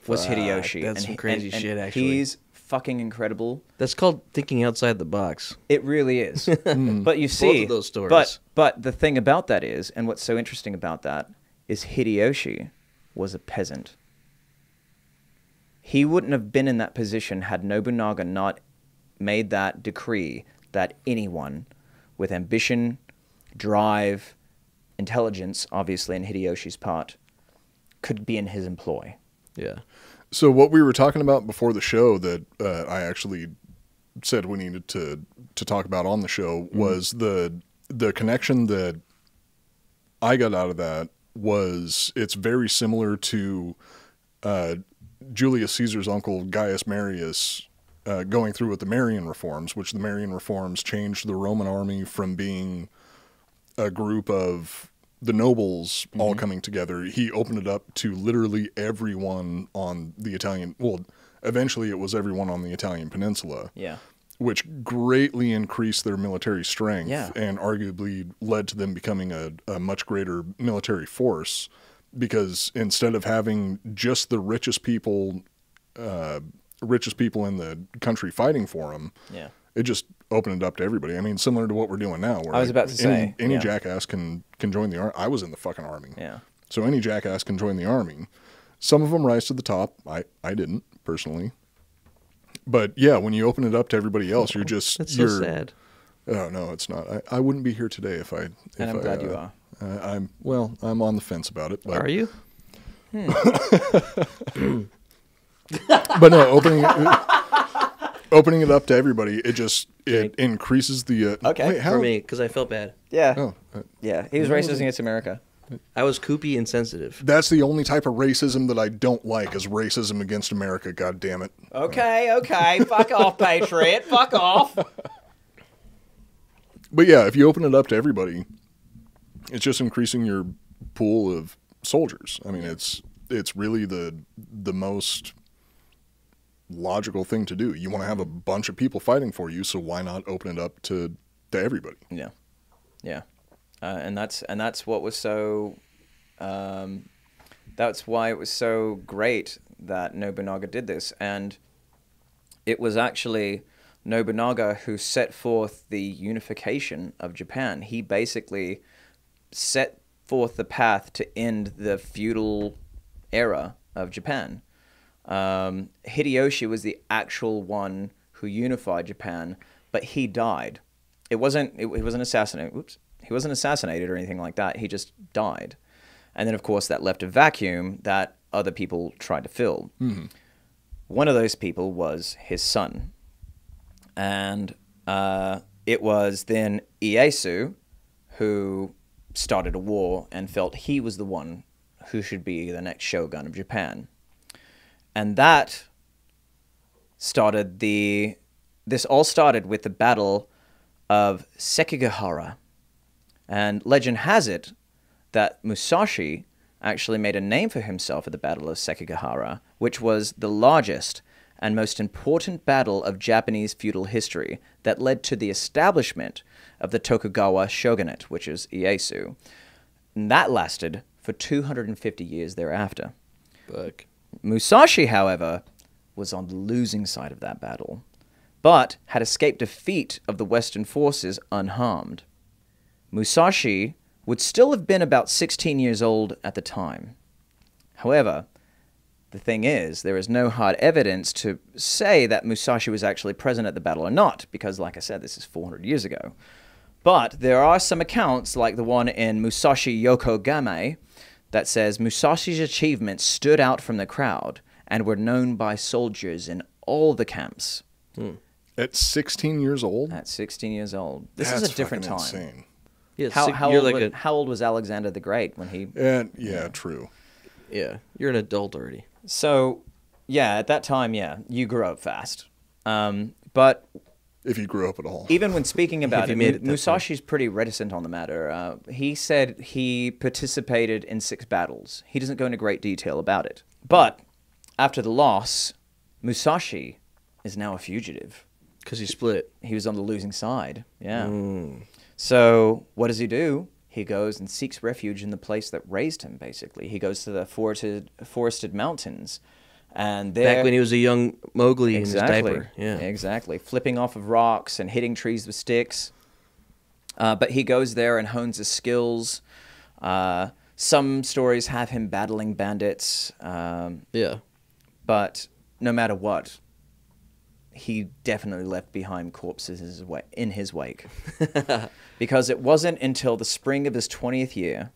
was Fuck, Hideyoshi. that's and some he- crazy and- and shit, actually. He's fucking incredible. That's called thinking outside the box. It really is. Hmm. but you see, of those stories. But but the thing about that is, and what's so interesting about that is Hideyoshi was a peasant. He wouldn't have been in that position had Nobunaga not made that decree that anyone with ambition, drive, intelligence, obviously, in Hideyoshi's part, could be in his employ. Yeah. So what we were talking about before the show that uh, I actually said we needed to to talk about on the show was the the connection that I got out of that was it's very similar to uh, Julius Caesar's uncle Gaius Marius uh, going through with the Marian reforms, which the Marian reforms changed the Roman army from being a group of the nobles all coming together. He opened it up to literally everyone on the Italian. Well, eventually it was everyone on the Italian peninsula Yeah. which greatly increased their military strength Yeah. and arguably led to them becoming a, a much greater military force because instead of having just the richest people uh, richest people in the country fighting for them Yeah. it just opened it up to everybody i mean similar to what we're doing now where I was about to any, say, any yeah. jackass can can join the army i was in the fucking army Yeah. so any jackass can join the army. Some of them rise to the top. I, I didn't personally. But yeah, when you open it up to everybody else, you're just That's so you're, sad. Oh no, it's not. I, I wouldn't be here today if I. If And I'm I, glad uh, you are. I, I'm well. I'm on the fence about it. But, Are you? But no, opening it, opening it up to everybody, it just it increases the. Uh, Okay. Wait, how? For me, because I felt bad. Yeah. Oh, uh, Yeah. He was racist against America. I was koopy insensitive. that's the only type of racism that I don't like is racism against America. God damn it. Okay, okay. Fuck off, Patriot. Fuck off. But yeah, if you open it up to everybody, it's just increasing your pool of soldiers. I mean, it's it's really the the most logical thing to do. You want to have a bunch of people fighting for you, so why not open it up to to everybody? Yeah, yeah, uh, and that's and that's what was so. Um, that's why it was so great that Nobunaga did this, and it was actually Nobunaga who set forth the unification of Japan. He basically set forth the path to end the feudal era of Japan. Um, Hideyoshi was the actual one who unified Japan, but he died. It wasn't. It, he wasn't assassinated. Whoops. He wasn't assassinated or anything like that. He just died, and then of course that left a vacuum that other people tried to fill. One of those people was his son, and uh, it was then Ieyasu who started a war and felt he was the one who should be the next shogun of Japan. And that started the this all started with the battle of Sekigahara. And legend has it that Musashi actually made a name for himself at the Battle of Sekigahara, which was the largest and most important battle of Japanese feudal history that led to the establishment of the Tokugawa shogunate, which is Ieyasu. And that lasted for 250 years thereafter. Fuck. Musashi, however, was on the losing side of that battle, but had escaped defeat of the Western forces unharmed. Musashi would still have been about 16 years old at the time. However, the thing is, there is no hard evidence to say that Musashi was actually present at the battle or not, because, like I said, this is 400 years ago. But there are some accounts, like the one in Musashi Yokogame, that says Musashi's achievements stood out from the crowd and were known by soldiers in all the camps At 16 years old, at 16 years old. This that's is a different time. Insane. Yeah, How, how, old, like wa- a how old was Alexander the Great when he And yeah, true. yeah. You're an adult already. So, yeah, at that time, yeah, you grew up fast. Um, but If you grew up at all. even when speaking about you it, made Mu- it that Musashi's pretty reticent on the matter. Uh, he said he participated in six battles. He doesn't go into great detail about it. But after the loss, Musashi is now a fugitive. Because he split. He was on the losing side. Yeah. So what does he do? He goes and seeks refuge in the place that raised him. Basically, he goes to the forested forested mountains, and there Back when he was a young Mowgli exactly, in his diaper. Yeah. exactly, flipping off of rocks and hitting trees with sticks. Uh, but he goes there and hones his skills. Uh, some stories have him battling bandits, um, Yeah. but no matter what, he definitely left behind corpses in his wa- in his wake. because it wasn't until the spring of his 20th year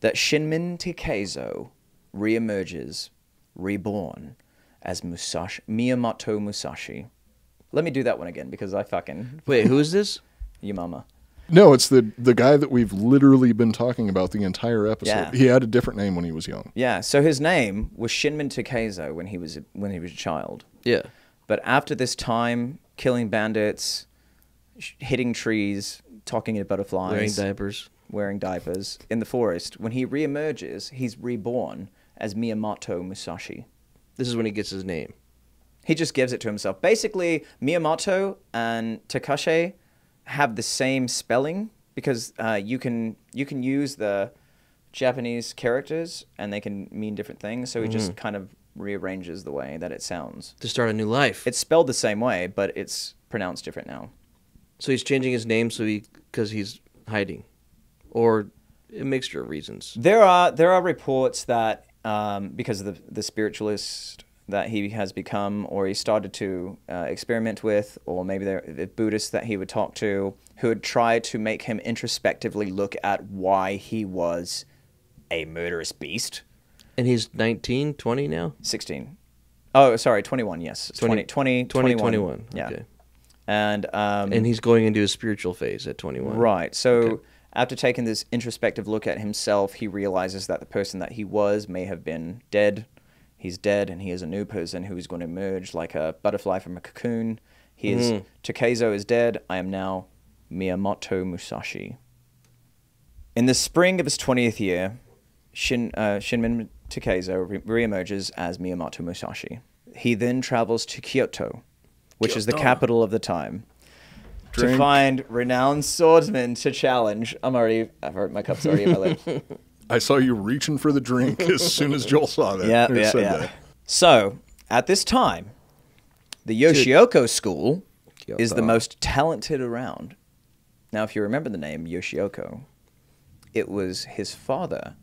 that Shinmen Takezo reemerges, reborn as Musashi, Miyamoto Musashi. Let me do that one again because I fucking Wait, who is this? you mama. No, it's the the guy that we've literally been talking about the entire episode. Yeah. He had a different name when he was young. Yeah, so his name was Shinmen Takezo when he was when he was a child. Yeah. But after this time, killing bandits, sh- hitting trees, talking to butterflies, Wearing diapers. wearing diapers in the forest, when he reemerges, he's reborn as Miyamoto Musashi. This is when he gets his name. He just gives it to himself. Basically, Miyamoto and Takashi have the same spelling because uh, you can you can use the Japanese characters and they can mean different things. So he just kind of rearranges the way that it sounds. To start a new life. It's spelled the same way, but it's pronounced different now. so he's changing his name so he because he's hiding, or a mixture of reasons. There are there are reports that um, because of the the spiritualist that he has become, or he started to uh, experiment with, or maybe there the Buddhists that he would talk to, who would try to make him introspectively look at why he was a murderous beast. And he's 19, 20 now. Sixteen. Oh, sorry, 21, yes. 20, 20, 20, 21. 21. Yeah. Okay. And, um, And he's going into his spiritual phase at 21. Right. So Okay. After taking this introspective look at himself, he realizes that the person that he was may have been dead. He's dead, and he is a new person who is going to emerge like a butterfly from a cocoon. He is Mhm. Takezo is dead. I am now Miyamoto Musashi. In the spring of his twentieth year, Shin, uh, Shinmen Takezo re- reemerges as Miyamoto Musashi. He then travels to Kyoto, which is the capital of the time, to find renowned swordsmen to challenge. I'm already, I've heard my cup's already in my lip. I saw you reaching for the drink as soon as Joel saw that. yeah, yeah, said yeah. that. So at this time, the Yoshioka School is the most talented around. Now, if you remember the name Yoshioka, it was his father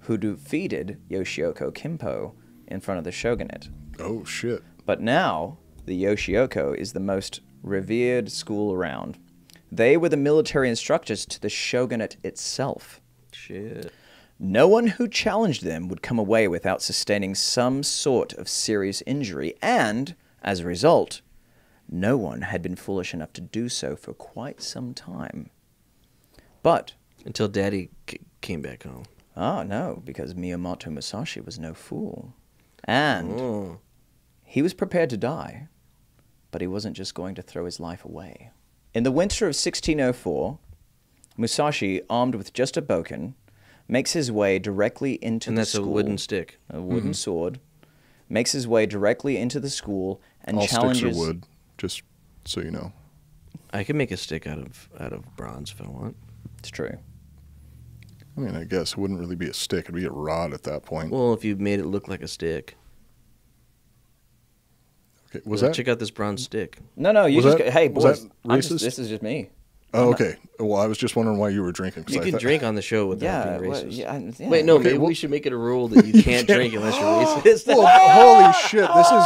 who defeated Yoshioka Kenpo in front of the shogunate. Oh shit. But now, the Yoshioka is the most revered school around. They were the military instructors to the shogunate itself. Shit. No one who challenged them would come away without sustaining some sort of serious injury, and, as a result, no one had been foolish enough to do so for quite some time. But, Until Daddy came back home. ah, no, because Miyamoto Musashi was no fool. And Oh. he was prepared to die, but he wasn't just going to throw his life away. In the winter of 1604, Musashi, armed with just a bokken, makes his way directly into And the that's school. a wooden stick. a wooden mm-hmm. sword, makes his way directly into the school and All challenges. sticks are wood, just so you know. I can make a stick out of out of bronze if I want. It's true. I mean, I guess it wouldn't really be a stick; it'd be a rod at that point. Well, if you made it look like a stick. Okay, was that? Check out this bronze stick. No, no, you Was just that- go, hey was boys. that I'm just- this is just me. oh, okay. Well, I was just wondering why you were drinking. 'cause You I can thought- drink on the show without Yeah, being what- racist. yeah, I- yeah. Wait, no, Okay, maybe well- we should make it a rule that you can't drink unless you're oh. racist. Well, holy shit! This is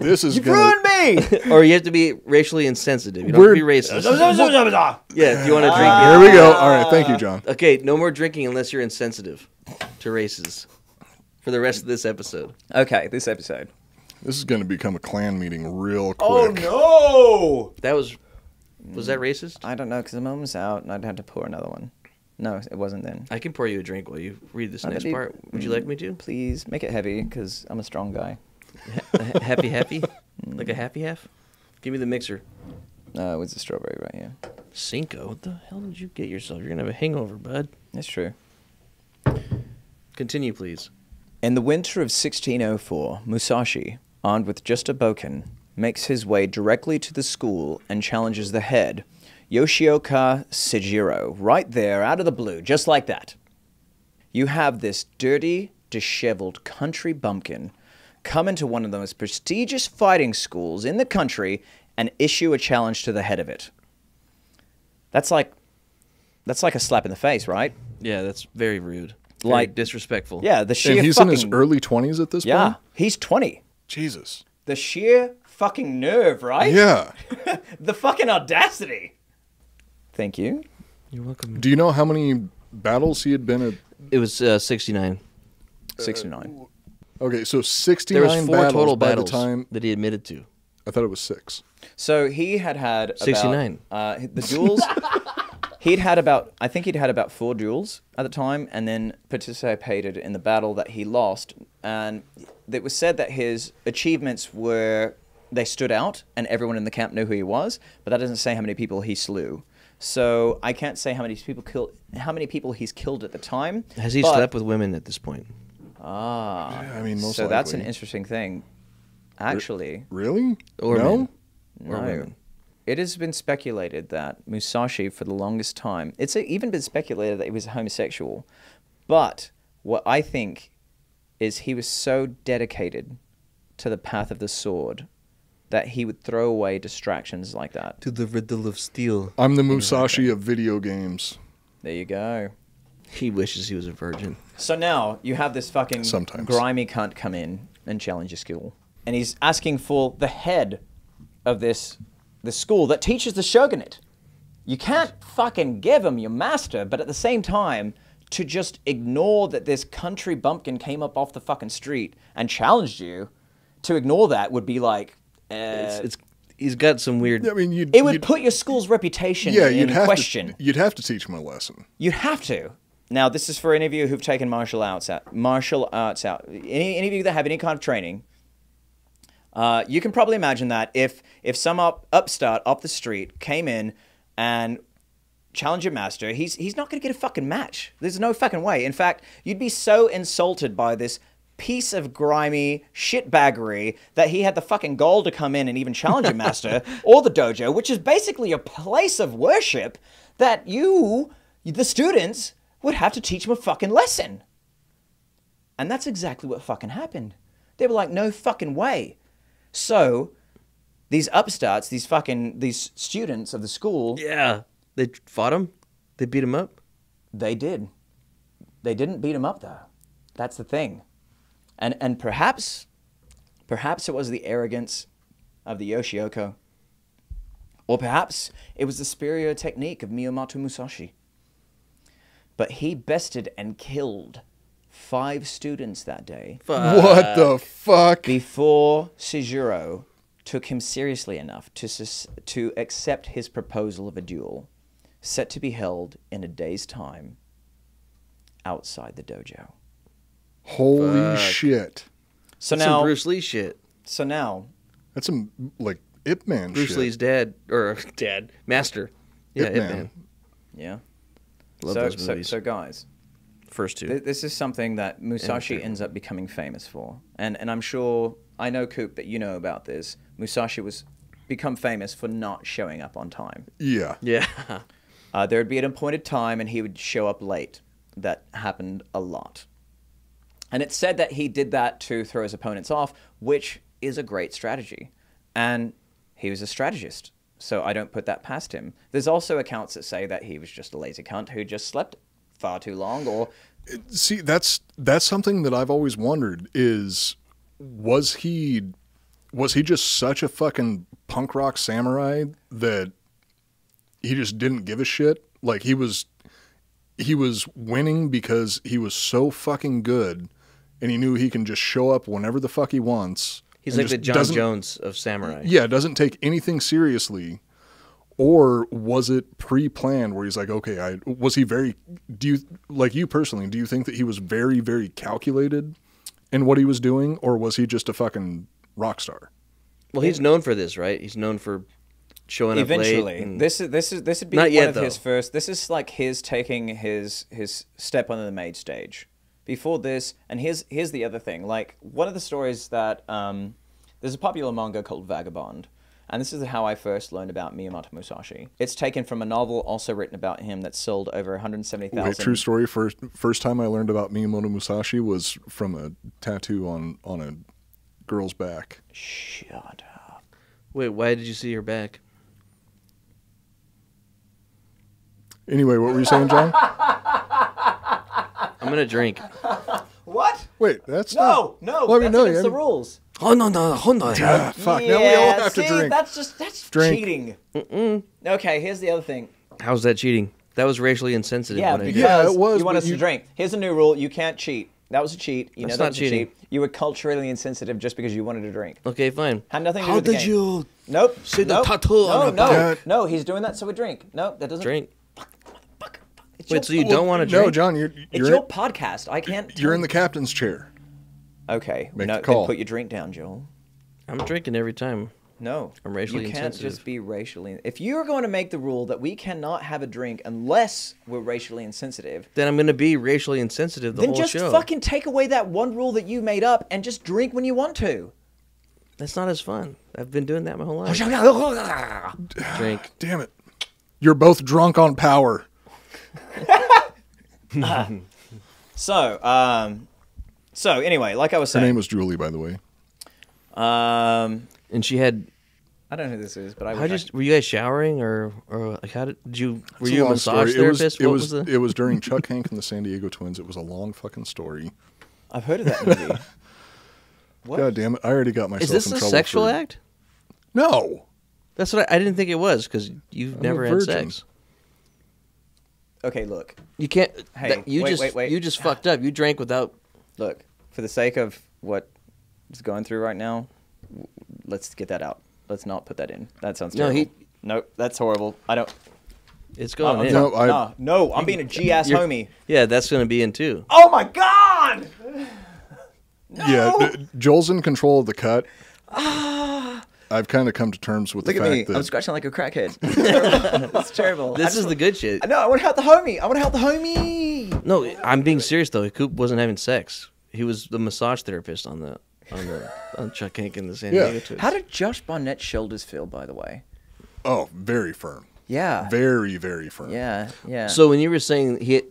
this is You gonna. ruined me. or you have to be racially insensitive. You don't We're- have to be racist. yeah, do you want to drink? Here we go. All right, thank you, ah. John. Okay, no more drinking unless you're insensitive to races for the rest of this episode. okay, this episode. This is going to become a clan meeting real quick. Oh no! That was was that racist? I don't know because the moment's out and I'd have to pour another one. No, it wasn't then. I can pour you a drink while you read this Oh, next be- part. Would you like me to? Please make it heavy because I'm a strong guy. A happy happy? Like a happy half? Give me the mixer. Uh, with the strawberry right here. Cinco? What the hell did you get yourself? You're gonna have a hangover, bud. That's true. Continue, please. In the winter of 1604, Musashi, armed with just a bokken, makes his way directly to the school and challenges the head, Yoshioka Seijuro, right there out of the blue, just like that. You have this dirty, disheveled country bumpkin come into one of the most prestigious fighting schools in the country and issue a challenge to the head of it. That's like that's like a slap in the face, right? Yeah, that's very rude. Very Like- disrespectful. Yeah, the sheer And he's fucking, in his early twenties at this Yeah, point. Yeah, he's 20. Jesus. The sheer fucking nerve, right? Yeah. The fucking audacity. Thank you. You're welcome. Do you know how many battles he had been at? It was uh, 69. 69. Okay, so sixty nine. There 69 was four battles total by battles the time. that he admitted to. I thought it was six. So he had had about, 69. Uh, the duels. he'd had about, I think he'd had about four duels at the time, and then participated in the battle that he lost. And it was said that his achievements were they stood out, and everyone in the camp knew who he was. But that doesn't say how many people he slew. So I can't say how many people killed, how many people he's killed at the time. Has he but- slept with women at this point? Ah, Yeah, I mean, most so that's an interesting thing. Actually, Really? Or no? men? Or no. women? It has been speculated that Musashi, for the longest time, it's even been speculated that he was homosexual. But what I think is he was so dedicated to the path of the sword that he would throw away distractions like that. To the riddle of steel. I'm the Musashi of video games. There you go. He wishes he was a virgin. So now you have this fucking Sometimes. grimy cunt come in and challenge your skill. and he's asking for the head of this the school that teaches the shogunate. You can't fucking give him your master, but at the same time, to just ignore that this country bumpkin came up off the fucking street and challenged you, to ignore that would be like, uh, It's, it's he's got some weird. I mean, you'd, it would you'd- put your school's reputation yeah, in you'd have question. to you'd have to teach him a lesson. You'd have to. Now, this is for any of you who've taken martial arts out. Martial arts out. Any, any of you that have any kind of training, uh, you can probably imagine that if if some up, upstart up the street came in and challenged your master, he's he's not going to get a fucking match. There's no fucking way. In fact, you'd be so insulted by this piece of grimy shitbaggery that he had the fucking gall to come in and even challenge your master or the dojo, which is basically a place of worship, that you, the students, would have to teach him a fucking lesson. And that's exactly what fucking happened. They were like, no fucking way. So, these upstarts, these fucking, these students of the school, Yeah, they fought him. They beat him up. they did. They didn't beat him up though. That's the thing. And and perhaps perhaps it was the arrogance of the Yoshioka. Or perhaps it was the superior technique of Miyamoto Musashi. But he bested and killed five students that day what the fuck? before Seijuro took him seriously enough to, sus- to accept his proposal of a duel, set to be held in a day's time outside the dojo. Holy Fuck. shit! So That's some now, Bruce Lee shit. so now, That's some like Ip Man Bruce shit. Lee's dad or dad master. Yeah, Ip Ip Man. Man. yeah. Love so, those so, movies. so guys, First two. th- this is something that Musashi ends up becoming famous for, and and I'm sure I know Coop that you know about this. Musashi was become famous for not showing up on time. Yeah. yeah. Uh, there would be an appointed time and he would show up late. That happened a lot. And it's said that he did that to throw his opponents off, which is a great strategy. And he was a strategist, so I don't put that past him. There's also accounts that say that he was just a lazy cunt who just slept far too long or See, that's that's something that I've always wondered is was he was he just such a fucking punk rock samurai that he just didn't give a shit? Like he was he was winning because he was so fucking good and he knew he can just show up whenever the fuck he wants. He's like the Jon Jones of samurai. Yeah, doesn't take anything seriously. Or was it pre-planned where he's like, okay, I was he very do you like you personally, do you think that he was very very calculated in what he was doing or was he just a fucking rock star? Well, he's known for this, right? He's known for showing up eventually late. and- this is this is this would be Not one yet, of his first this is like his taking his his step on the maid stage before this and here's here's the other thing like one of the stories that um there's a popular manga called vagabond and this is how I first learned about Miyamoto Musashi. It's taken from a novel also written about him that sold over 170,000. Wait, true story. First first time I learned about Miyamoto Musashi was from a tattoo on on a girl's back. Shut up. Wait, why did you see her back? Anyway, what were you saying, John? I'm gonna drink. What? Wait, that's No, not- no, Well, I mean, that's no, against yeah, the rules. Oh no no no no! Ah, fuck. now we all have to drink. That's just that's Drink. cheating. Mm-mm. Okay, here's the other thing. How's that cheating? That was racially insensitive. Yeah, what I did. because Yeah, it was, you want but us you- to drink. Here's a new rule: you can't cheat. That was a cheat. You That's know that not was cheating. a cheat. You were culturally insensitive just because you wanted to drink. Okay, fine. Had nothing to do How with the did game. you Nope. See the nope. tattoo no, on the no, back? no. He's doing that so we drink. No, that doesn't. drink? It's Wait, your, so you don't want to drink? No, John, you're It's you're, your in, podcast. I can't. you're in the captain's chair. Okay. Make no, the call. Then put your drink down, Joel. I'm drinking every time. No, I'm racially You can't insensitive. just be racially. If you're going to make the rule that we cannot have a drink unless we're racially insensitive, Then I'm gonna be racially insensitive the then whole just show. fucking take away that one rule that you made up and just drink when you want to. That's not as fun. I've been doing that my whole life. drink. Damn it. You're both drunk on power. So, um, so anyway, like I was saying, Her name was Julie, by the way. um, And she had. I don't know who this is, but I How wish I- just were you guys showering or or like how did, did you were It's you a long massage story. It was, therapist? it what was, was, the? it was during Chuck Hank and the San Diego Twins. It was a long fucking story. I've heard of that movie. What? God damn it! I already got myself Is this in a trouble. sexual for- act? No. That's what I, I didn't think it was because you've I'm a never had sex. okay, look, You can't. Hey, that- you wait, just wait, wait. you just fucked up. You drank without. look. For the sake of what is going through right now, w- let's get that out. Let's not put that in. That sounds No, terrible. he- Nope, that's horrible. I don't. It's going I'm in. No, I- nah, no, I'm being a G ass homie. Yeah, that's gonna be in too. Oh my god! Yeah, Joel's in control of the cut. Ah! I've kind of come to terms with Look the at fact me. that I'm scratching like a crackhead. It's terrible. This just is the good shit. No, I want to help the homie. I want to help the homie. No, I'm being serious though. Coop wasn't having sex. He was the massage therapist on the on the on Chuck Hank and the San Yeah. Diego Twins. How did Josh Barnett's shoulders feel, by the way? oh, very firm, Yeah. very very firm. Yeah, yeah. So when you were saying he,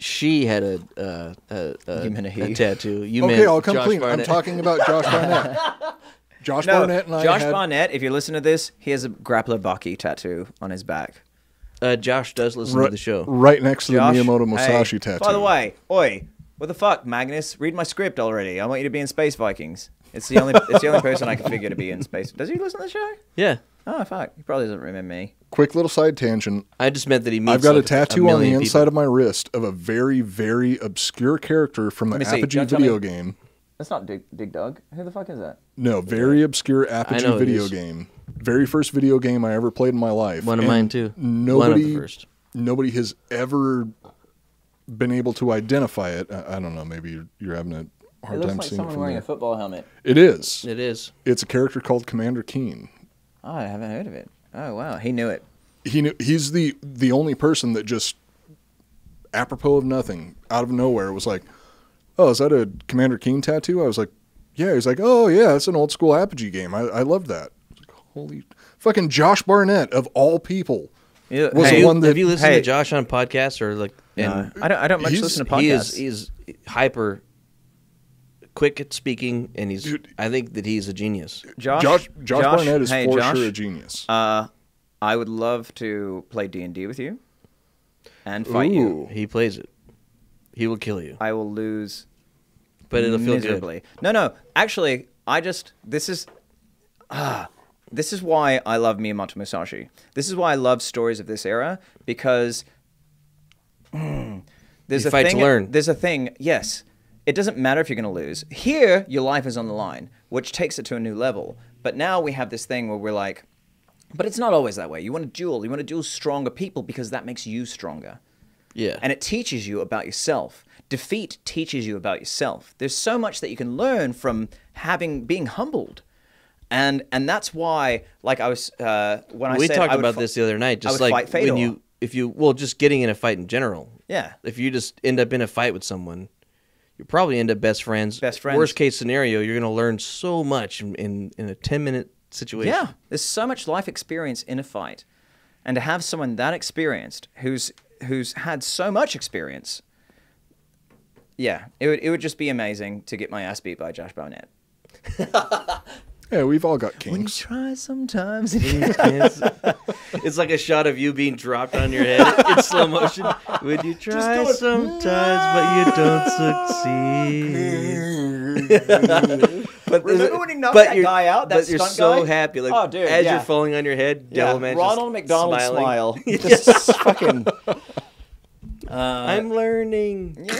she had a uh, a, a, You meant a he. tattoo. You Okay, meant I'll come Josh clean. Barnett. I'm talking about Josh Barnett. Josh no, Barnett and I Josh had Barnett, if you're listening to this, he has a grappler Baki tattoo on his back. Uh, Josh does listen ri- to the show. right next to Josh, the Miyamoto Musashi hey, tattoo. By the way, oi, what the fuck, Magnus? Read my script already. I want you to be in Space Vikings. It's the only it's the only person I can figure to be in space. Does he listen to the show? Yeah, Oh fuck, he probably doesn't remember me. quick little side tangent. I just meant that he meets. I've got like a tattoo on the inside people. of my wrist of a very, very obscure character from the see. Apogee video me. game. That's not Dig, Dig Dug. Who the fuck is that? No, very obscure Apogee video game. Very first video game I ever played in my life. One of And mine too. Nobody, One of the first. nobody has ever been able to identify it. I, I don't know. Maybe you're, you're having a It hard looks time like seeing it someone from wearing there. a football helmet. It is. It is. It's a character called Commander Keen. Oh, I haven't heard of it. Oh wow, he knew it. He knew, he's the the only person that just apropos of nothing out of nowhere was like, "Oh, is that a Commander Keen tattoo?" I was like, "Yeah." He's like, "Oh yeah, it's an old school Apogee game. I, I loved that." I like, Holy fucking Josh Barnett of all people Yeah, was hey, the one that Have you listened hey. to Josh on podcasts or like? No, And I don't. I don't much He's- listen to podcasts. he is he's hyper quick at speaking, and he's. Dude. I think that he's a genius. Josh, Josh Josh, Barnett is hey, for Josh, sure a genius. Uh, I would love to play D and D with you, and fight you. He plays it. He will kill you, I will lose but it'll feel miserably. No, no. Actually, I just this is ah, this is why I love Miyamoto Musashi. This is why I love stories of this era because mm, there's You a fight to thing. learn. There's a thing. Yes, it doesn't matter if you're going to lose. Here, your life is on the line, which takes it to a new level. But now we have this thing where we're like, but it's not always that way. You want to duel. You want to duel stronger people because that makes you stronger. Yeah, and it teaches you about yourself. Defeat teaches you about yourself. There's so much that you can learn from having being humbled, and and that's why, like I was uh, when I we said talked about this the other night. Just like when you, if you, well, just getting in a fight in general. Yeah. If you just end up in a fight with someone, you probably end up best friends. Best friends. Worst case scenario, you're going to learn so much in in, in a ten minute situation. Yeah, there's so much life experience in a fight, and to have someone that experienced, who's who's had so much experience, yeah, it would it would just be amazing to get my ass beat by Josh Barnett. yeah, we've all got kings. When you try sometimes. it's, it's like a shot of you being dropped on your head in slow motion. Would you try sometimes, but you don't succeed? But Remember when he knocked that you're- guy out, that but you're stunt so guy? happy. Like, Oh, dude, as yeah. you're falling on your head, Yeah, Devilman Ronald just McDonald smiling. smile. Just fucking. Uh, I'm learning.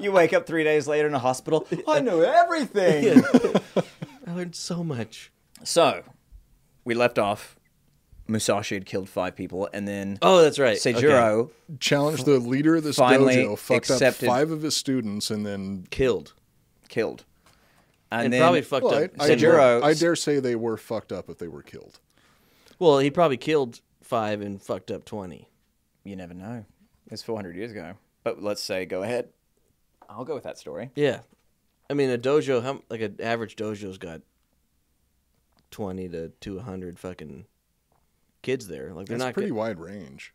you wake up three days later in a hospital. I know everything. I learned so much. So, we left off. Musashi had killed five people, and then Oh, that's right. Seijuro Challenged the leader of this Finally dojo, fucked accepted- up five of his students, and then killed. killed. And, And then probably fucked well, I, up. I, Seijuro- dare, I dare say they were fucked up if they were killed. Well, he probably killed five and fucked up twenty. You never know. It's 400 years ago. But let's say, go ahead. I'll go with that story. Yeah, I mean a dojo. How like an average dojo's got twenty to to hundred fucking kids there. Like they're That's not pretty good. wide range.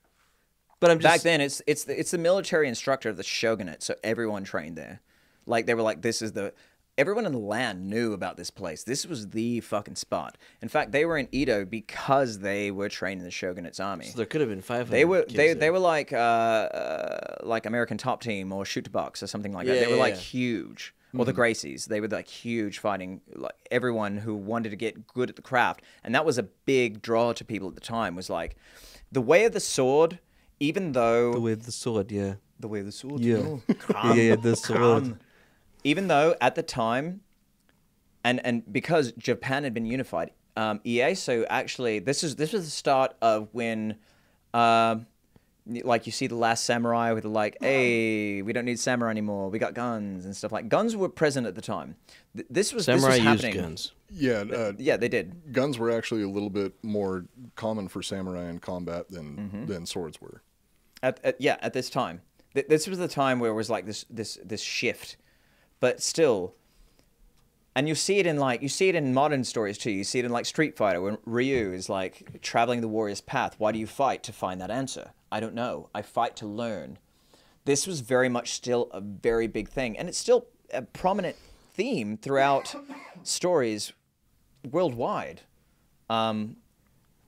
But I'm just Back then, it's it's the, it's the military instructor of the shogunate, so everyone trained there. Like they were like, this is the everyone in the land knew about this place. This was the fucking spot. In fact, they were in Edo because they were trained in the shogunate's army. So there could have been five. They were they they were like uh, uh like American Top Team or Shoot Box or something like that. Yeah, they were yeah, like yeah. huge. Or the Gracies. They were like huge fighting like everyone who wanted to get good at the craft. And that was a big draw to people at the time was like the way of the sword, even though the way of the sword. Yeah, the way of the sword. yeah, no. yeah, yeah. The sword. Um, even though at the time, and and because Japan had been unified, um, So actually this is this was the start of when, um, like you see the Last Samurai with the like, hey, we don't need samurai anymore, we got guns and stuff like. Guns were present at the time. Th- This was Samurai this was used happening. guns. Yeah, uh, Yeah, they did. guns were actually a little bit more common for samurai in combat than Mm-hmm. than swords were. At, at yeah, at this time, Th- this was the time where it was like this this this shift, but still. And you see it in like you see it in modern stories too. You see it in like Street Fighter when Ryu is like traveling the warrior's path. Why do you fight to find that answer? I don't know. I fight to learn. This was very much still a very big thing, and it's still a prominent theme throughout stories worldwide. Um,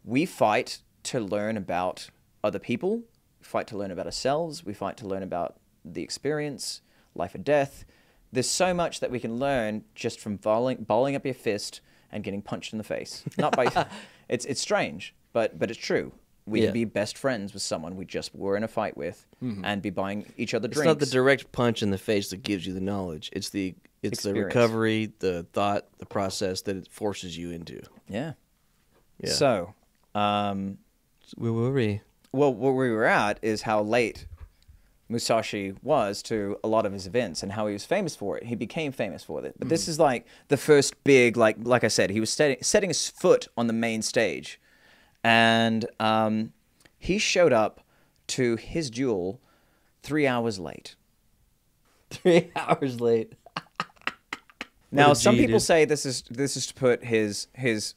we fight to learn about other people. We fight to learn about ourselves. We fight to learn about the experience, life or death. There's so much that we can learn just from bowling, bowling up your fist and getting punched in the face. Not by, it's it's strange, but but it's true. We Yeah. can be best friends with someone we just were in a fight with, and be buying each other It's drinks. not the direct punch in the face that gives you the knowledge. It's the it's the recovery, the thought, the process that it forces you into. yeah. Yeah. So, um, Where were we? well, where we were at is how late Musashi was to a lot of his events and how he was famous for it. He became famous for it. But this is like the first big, like like I said, he was setting, setting his foot on the main stage, and um, he showed up to his duel three hours late. Three hours late. Now, some G, people dude. say this is this is to put his his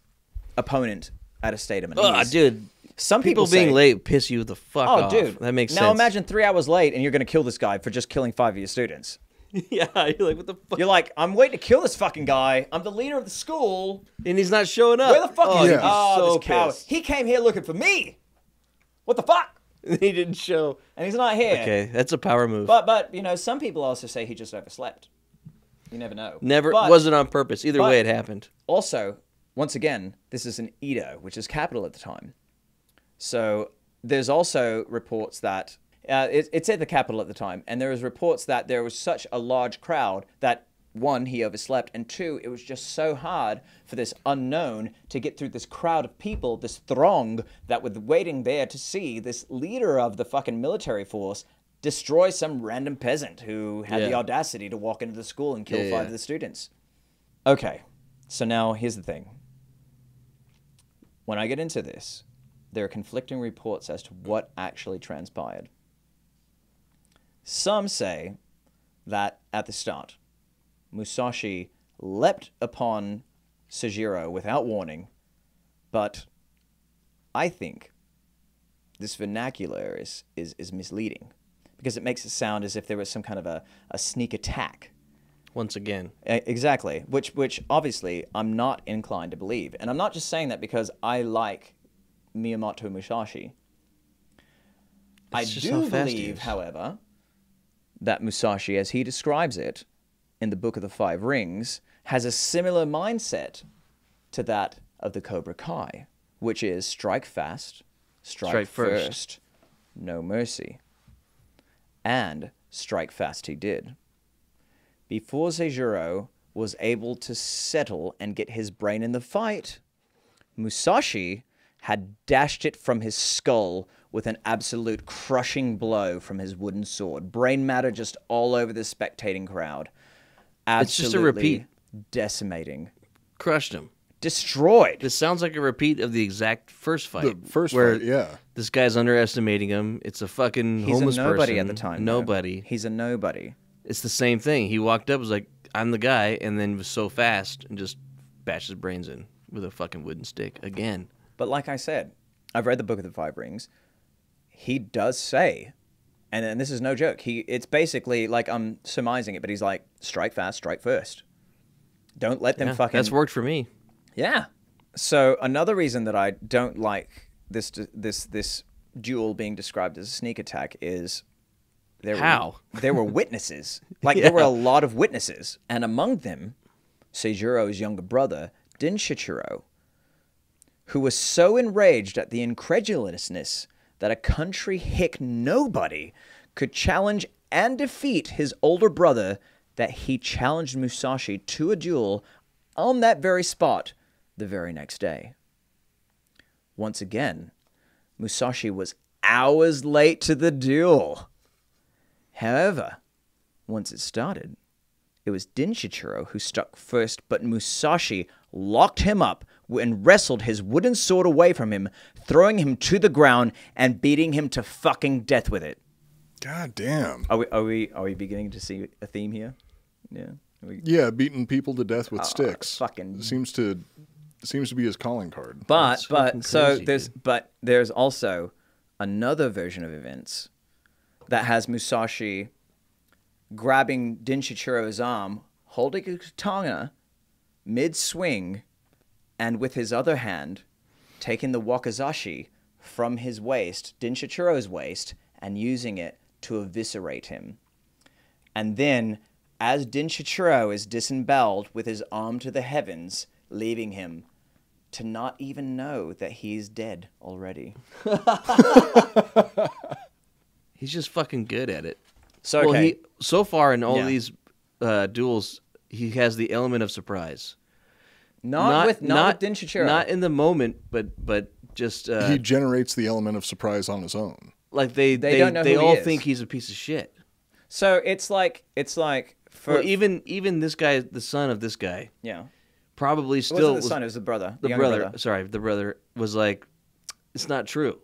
opponent at a state of unease. Oh, dude. Some People, people, being say, late piss you the fuck Oh, off. dude, that makes now sense. Now imagine three hours late and you're going to kill this guy for just killing five of your students. yeah, you're like, what the fuck? You're like, I'm waiting to kill this fucking guy. I'm the leader of the school. And he's not showing up. Where the fuck oh, is he? Oh, so this coward. pissed. He came here looking for me. What the fuck? he didn't show. And he's not here. Okay, that's a power move. But but you know, some people also say he just overslept. You never know. Never But wasn't on purpose. Either way, it happened. Also, once again, this is an Edo, which is capital at the time. So there's also reports that uh, it, it's at the capital at the time, and there was reports that there was such a large crowd that one he overslept, and two it was just so hard for this unknown to get through this crowd of people, this throng that were waiting there to see this leader of the fucking military force destroy some random peasant who had the audacity to walk into the school and kill Yeah, five yeah. of the students. Okay, so now here's the thing. When I get into this, there are conflicting reports as to what actually transpired. Some say that at the start, Musashi leapt upon Seijuro without warning, but I think this vernacular is, is, is misleading because it makes it sound as if there was some kind of a, a sneak attack. Once again, Exactly, which which obviously I'm not inclined to believe, and I'm not just saying that because I like Miyamoto Musashi. I It's how do believe, however, that Musashi, as he describes it, in the Book of the Five Rings has a similar mindset to that of the Cobra Kai, which is strike fast, strike, Strike first. first, no mercy. And strike fast he did. Before Seijuro was able to settle and get his brain in the fight, Musashi had dashed it from his skull with an absolute crushing blow from his wooden sword. Brain matter just all over the spectating crowd. It's just a repeat. Decimating. Crushed him. Destroyed. This sounds like a repeat of the exact first fight. The first where fight, yeah. This guy's underestimating him. It's a fucking He's a homeless nobody at the time. though. Nobody. He's a nobody. It's the same thing. He walked up, was like, "I'm the guy," and then was so fast and just bashed his brains in with a fucking wooden stick again. But like I said, I've read the Book of the Five Rings. He does say, and, and this is no joke. He it's basically like I'm surmising it, but he's like, strike fast, strike first. Don't let them Yeah, fucking. that's worked for me. Yeah. So another reason that I don't like this this this duel being described as a sneak attack is there How? were, there were witnesses. Like there were a lot of witnesses, and among them, Seijuro's younger brother Denshichiro, who was so enraged at the incredulousness that a country hick nobody could challenge and defeat his older brother that he challenged Musashi to a duel on that very spot the very next day. Once again, Musashi was hours late to the duel. However, once it started, it was Denshichiro who struck first, but Musashi locked him up and wrestled his wooden sword away from him, throwing him to the ground and beating him to fucking death with it. God damn. Are we are we are we beginning to see a theme here? Yeah. We- Yeah, beating people to death with uh, uh, sticks. fucking- seems to seems to be his calling card. But That's but so crazy, there's dude. but there's also another version of events that has Musashi grabbing Denshichiro's arm, holding a katana mid swing, and with his other hand taking the wakizashi from his waist, Denshichiro's waist, and using it to eviscerate him. And then, as Denshichiro is disemboweled with his arm to the heavens, leaving him to not even know that he's dead already. He's just fucking good at it. So, well, he so far in all Yeah. these uh, duels, he has the element of surprise. Not, with not, with Denshichiro. Not in the moment, but but just uh, he generates the element of surprise on his own. like they They they don't know they who he all is. think he's a piece of shit. so it's like it's like for well, even even this guy, the son of this guy, yeah. probably It still wasn't the was- son, it was the brother. the younger brother, Sorry, the brother was like, it's not true.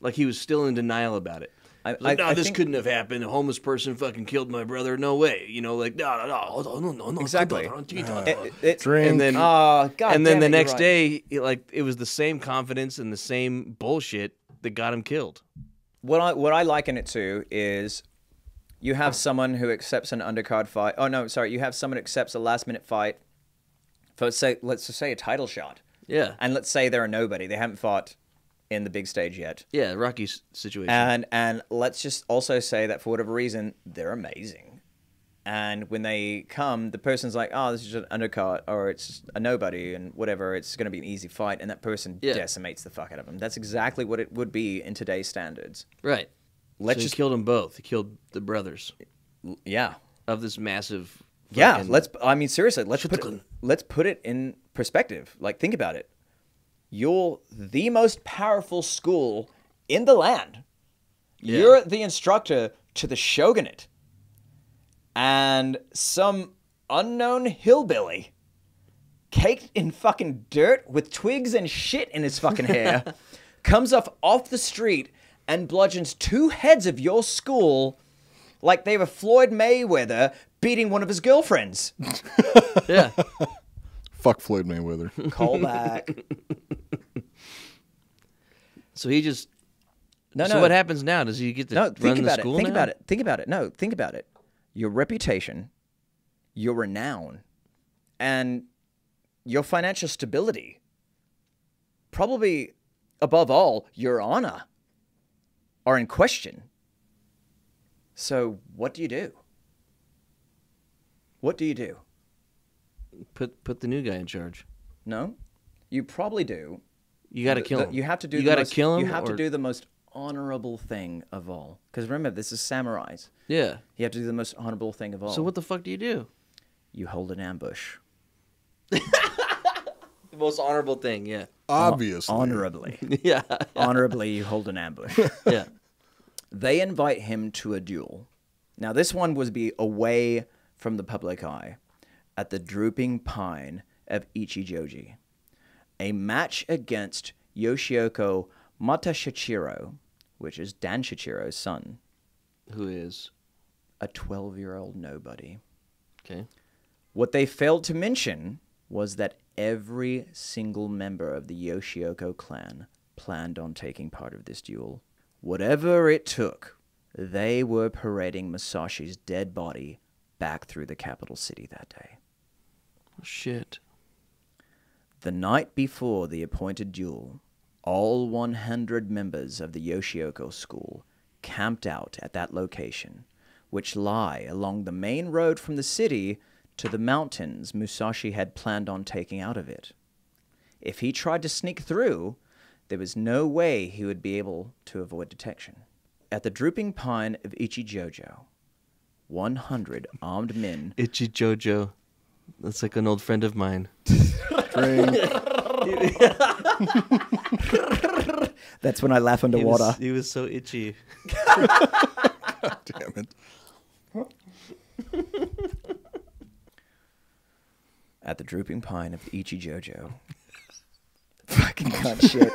Like he was still in denial about it. I- He like, no, I this think- couldn't have happened. A homeless person fucking killed my brother. No way. You know, like no, no, no, no, no, no, no. Exactly. Exactly. It, it, Drink. and then oh, God and then damn the it, next right. day, it, like it was the same confidence and the same bullshit that got him killed. what I what I liken it to is you have someone who accepts an undercard fight. Oh no, sorry, you have someone who accepts a last minute fight for say let's just say a title shot. Yeah, And let's say they're a nobody. They haven't fought in the big stage yet. yeah, rocky situation. And and let's just also say that for whatever reason, they're amazing. And when they come, the person's like, "Oh, this is just an undercard, or it's a nobody, and whatever. It's going to be an easy fight." And that person Yeah. decimates the fuck out of them. That's exactly what it would be in today's standards. right. Let's so just killed them both. He killed the brothers yeah, of this massive. yeah. Let's. I mean, seriously, let's put it, let's put it in perspective. Like, think about it. You're the most powerful school in the land. Yeah. You're the instructor to the shogunate. And some unknown hillbilly, caked in fucking dirt with twigs and shit in his fucking hair, comes up off the street and bludgeons two heads of your school like they were Floyd Mayweather beating one of his girlfriends. yeah. Fuck Floyd Mayweather. Call back. So he just. No, so no. what happens now? Does he get to No, run think the about it. Think now? about it. Think about it. No, think about it. Your reputation, your renown, and your financial stability, probably above all, your honor, are in question. So, what do you do? What do you do? Put put the new guy in charge. No, you probably do. You got to kill the- him. You have to do. You the got to most- kill him. You have to do the most honorable thing of all. Because remember, this is samurais. Yeah. You have to do the most honorable thing of all. So what the fuck do you do? You hold an ambush The most honorable thing. Yeah. Obviously. honorably. yeah. honorably, you hold an ambush. Yeah. they invite him to a duel. Now, this one was be away from the public eye at the Drooping Pine of Ichijoji. A match against Yoshioka Matashichiro, which is Denshichiro's son, Who is? a 12 year old nobody. Okay. What they failed to mention was that every single member of the Yoshioka clan planned on taking part of this duel. Whatever it took, they were parading Musashi's dead body back through the capital city that day. Shit. The night before the appointed duel, all 100 members of the Yoshioka school camped out at that location, which lie along the main road from the city to the mountains Musashi had planned on taking out of it. If he tried to sneak through, there was no way he would be able to avoid detection. At the drooping pine of Ichijojo, 100 armed men Itchy Jojo. That's like an old friend of mine. Drink. That's when I laugh He underwater. was, he was so itchy. God Damn it. at the drooping pine of Ichijojo. Fucking cunt shit.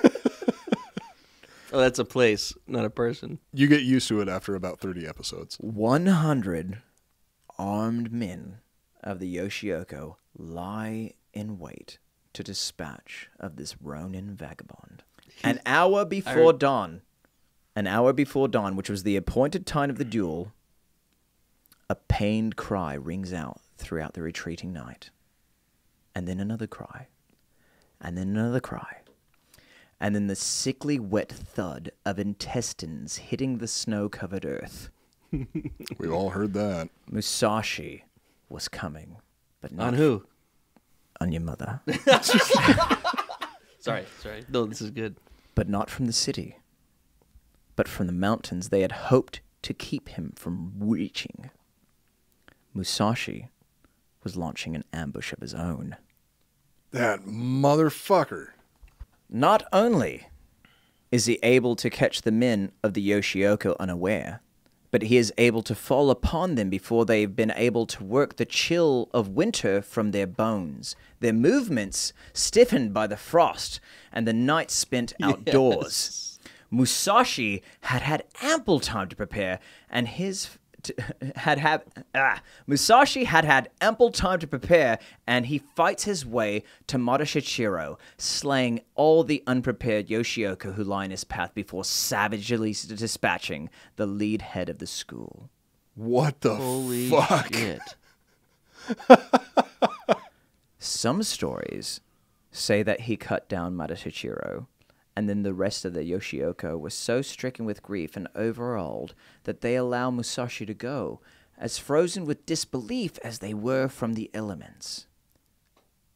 Oh, that's a place, not a person. You get used to it after about 30 episodes. 100 armed men of the Yoshioka lie in wait to dispatch of this Ronin vagabond. An hour before heard- dawn, an hour before dawn, which was the appointed time of the duel, a pained cry rings out throughout the retreating night. And then another cry. And then another cry. And then the sickly wet thud of intestines hitting the snow covered earth. We've all heard that. Musashi was coming, but not On who? on your mother, Sorry, sorry. No, this is good. but not from the city, but from the mountains they had hoped to keep him from reaching. Musashi was launching an ambush of his own. That motherfucker. Not only is he able to catch the men of the Yoshioka unaware, but he is able to fall upon them before they've been able to work the chill of winter from their bones, their movements stiffened by the frost and the night spent outdoors. Musashi had had ample time to prepare, and his t- had had ah, Musashi had had ample time to prepare, and he fights his way to Matashichiro, slaying all the unprepared Yoshioka who lie in his path before savagely dispatching the lead head of the school. What the Holy fuck? shit. Some stories say that he cut down Matashichiro, and then the rest of the Yoshioka were so stricken with grief and overawed that they allow Musashi to go, as frozen with disbelief as they were from the elements.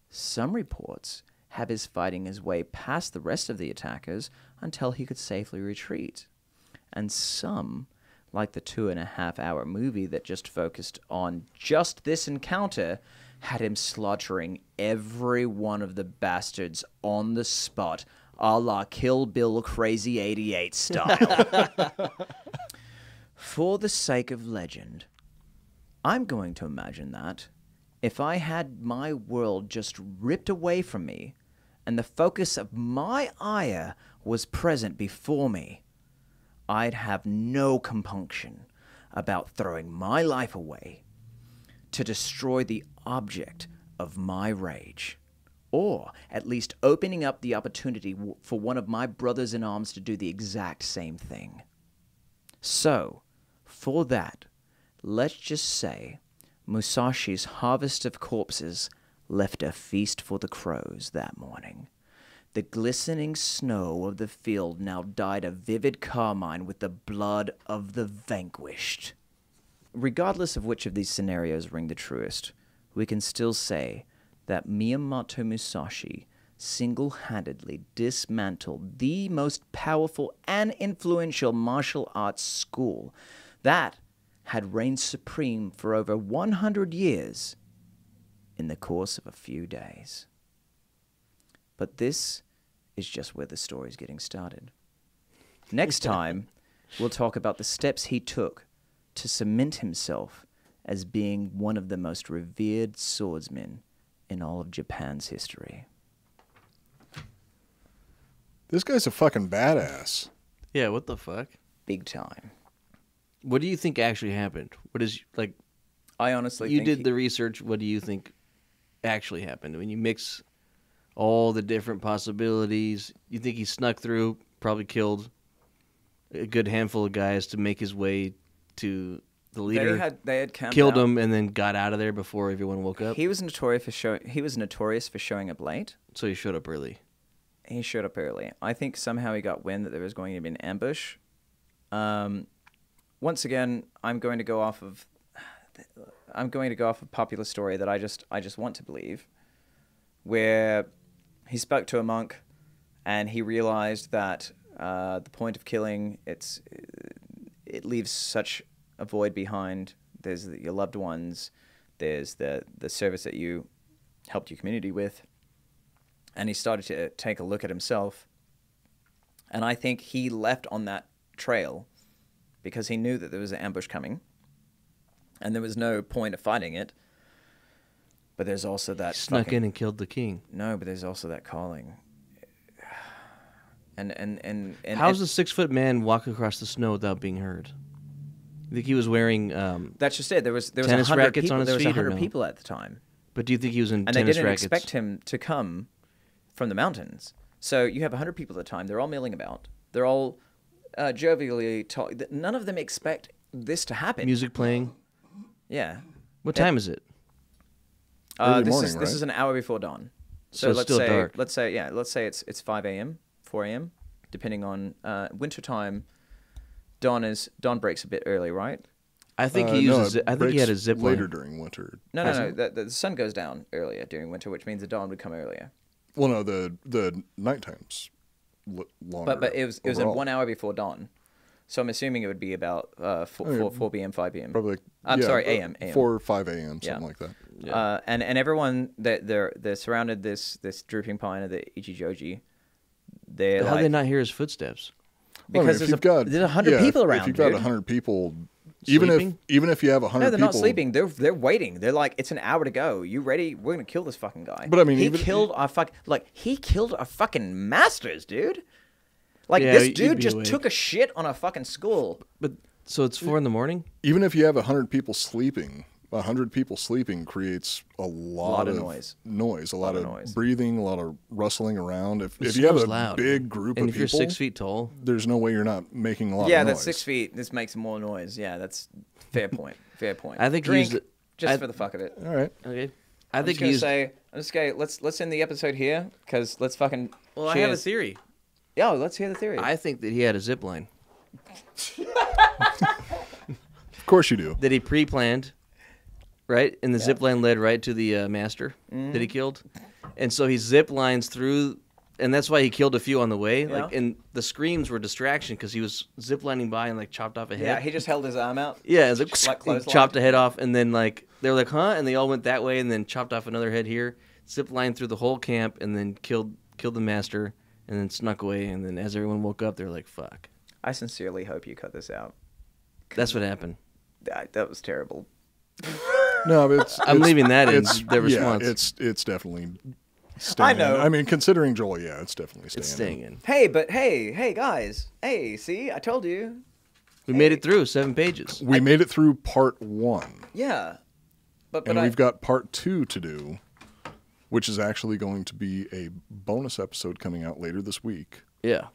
Some reports have his fighting his way past the rest of the attackers until he could safely retreat. And some, like the two and a half hour movie that just focused on just this encounter, had him slaughtering every one of the bastards on the spot, a la Kill Bill Crazy 88 style. For the sake of legend, I'm going to imagine that if I had my world just ripped away from me and the focus of my ire was present before me, I'd have no compunction about throwing my life away to destroy the object of my rage, or at least opening up the opportunity for one of my brothers in arms to do the exact same thing. So, for that, let's just say Musashi's harvest of corpses left a feast for the crows that morning. The glistening snow of the field now dyed a vivid carmine with the blood of the vanquished. Regardless of which of these scenarios ring the truest, we can still say that Miyamoto Musashi single handedly dismantled the most powerful and influential martial arts school that had reigned supreme for over 100 years in the course of a few days. But this is just where the story is getting started. Next time, we'll talk about the steps he took to cement himself as being one of the most revered swordsmen in all of Japan's history. This guy's a fucking badass. Yeah, what the fuck? Big time. What do you think actually happened? What is like I honestly you think did he- the research, what do you think actually happened? When you mix all the different possibilities, you think he snuck through, probably killed a good handful of guys to make his way to the leader. they had they had killed out. him and then got out of there before everyone woke up. He was notorious for show, he was notorious for showing up late. so he showed up early. he showed up early. I think somehow he got wind that there was going to be an ambush. Um, once again, I'm going to go off of I'm going to go off a popular story that I just I just want to believe, where he spoke to a monk, and he realized that uh, the point of killing it's it leaves such a void behind. There's the- your loved ones. There's the the service that you helped your community with and he started to take a look at himself. And I think he left on that trail because he knew that there was an ambush coming and there was no point of fighting it. But there's also that Snuck fucking- in and killed the king. No, but there's also that calling. And and and, and How's and a six foot man walk across the snow without being heard? You think he was wearing? Um, that's just it. There was there was Tennis a hundred rackets people. on his there was feet or hundred no? people at the time, but do you think he was in and they tennis didn't rackets? expect him to come from the mountains. So you have hundred people at the time. They're all milling about. They're all uh, jovially talking. None of them expect this to happen. Music playing. Yeah. What Yeah. time is it? Uh, Early this morning, is this right? is an hour before dawn. So So, it's let's still say dark. let's say yeah let's say it's it's five a.m. four a.m. depending on uh, winter time. Dawn is dawn breaks a bit early, right? I think Uh, he no, uses. it I think he had a breaks zip line. later during winter. No, no, no. The, the sun goes down earlier during winter, which means the dawn would come earlier. Well, no, the the night times longer. But but it was it was in one hour before dawn, so I'm assuming it would be about uh, four, Oh, yeah. four, 4 p.m. five p.m. Probably. I'm yeah, sorry, AM, AM. Four or five a.m. Something Yeah. like that. Uh, and and everyone that they're they're surrounded this this drooping pine of the Ichijoji. They're How would they like- not hear his footsteps? Well, I mean, because if there's a got there's hundred yeah, people if- around. If you've got dude. a hundred people, even Sleeping? if even if you have a hundred No, they're people, not sleeping. They're they're waiting. They're like, it's an hour to go. You ready? We're gonna kill this fucking guy. But I mean, he even- killed our fuck. Like he killed our fucking masters, dude. Like Yeah, this dude just awake. took a shit on a fucking school. But so it's four in the morning. even if you have a hundred people sleeping, a hundred people sleeping creates a lot, Lot of noise. noise, a lot, of of, noise. breathing, a lot of rustling around. If, if you have a loud. big group and of if you're people, six feet tall, there's no way you're not making a lot Yeah, of noise. Yeah, that's six feet. This makes more noise. Yeah, that's fair point. Fair point. I think he drink used it- just I- for the fuck of it. All right. okay. I I'm think just gonna he's. say. I'm just gonna let's let's end the episode here because let's fucking. well, I have a cheers. theory. Yeah, let's hear the theory. I think that he had a zip line Of course you do. that he pre-planned, right? And the zip line led right to the uh, master that Mm-hmm. he killed, and so he zip lines through, and that's why he killed a few on the way. Like, Yeah. and the screams were distraction because he was zip lining by and like chopped off a head. yeah, he just held his arm out. Yeah, it was like, Like chopped a head off, and then like they were like, "Huh?" And they all went that way, and then chopped off another head here, zip lined through the whole camp, and then killed killed the master, and then snuck away. And then as everyone woke up, they were like, "Fuck." I sincerely hope you cut this out. That's what happened. That, that was terrible. No, but it's. I'm it's- leaving that in it's, their response. Yeah, it's it's definitely. Staying know. In. I mean, considering Joel, yeah, it's definitely staying. It's staying in. Hey, but hey, hey guys, hey, see, I told you. We made it through seven pages. We made it through part one, Yeah, but but and I, we've got part two to do, which is actually going to be a bonus episode coming out later this week. Yeah,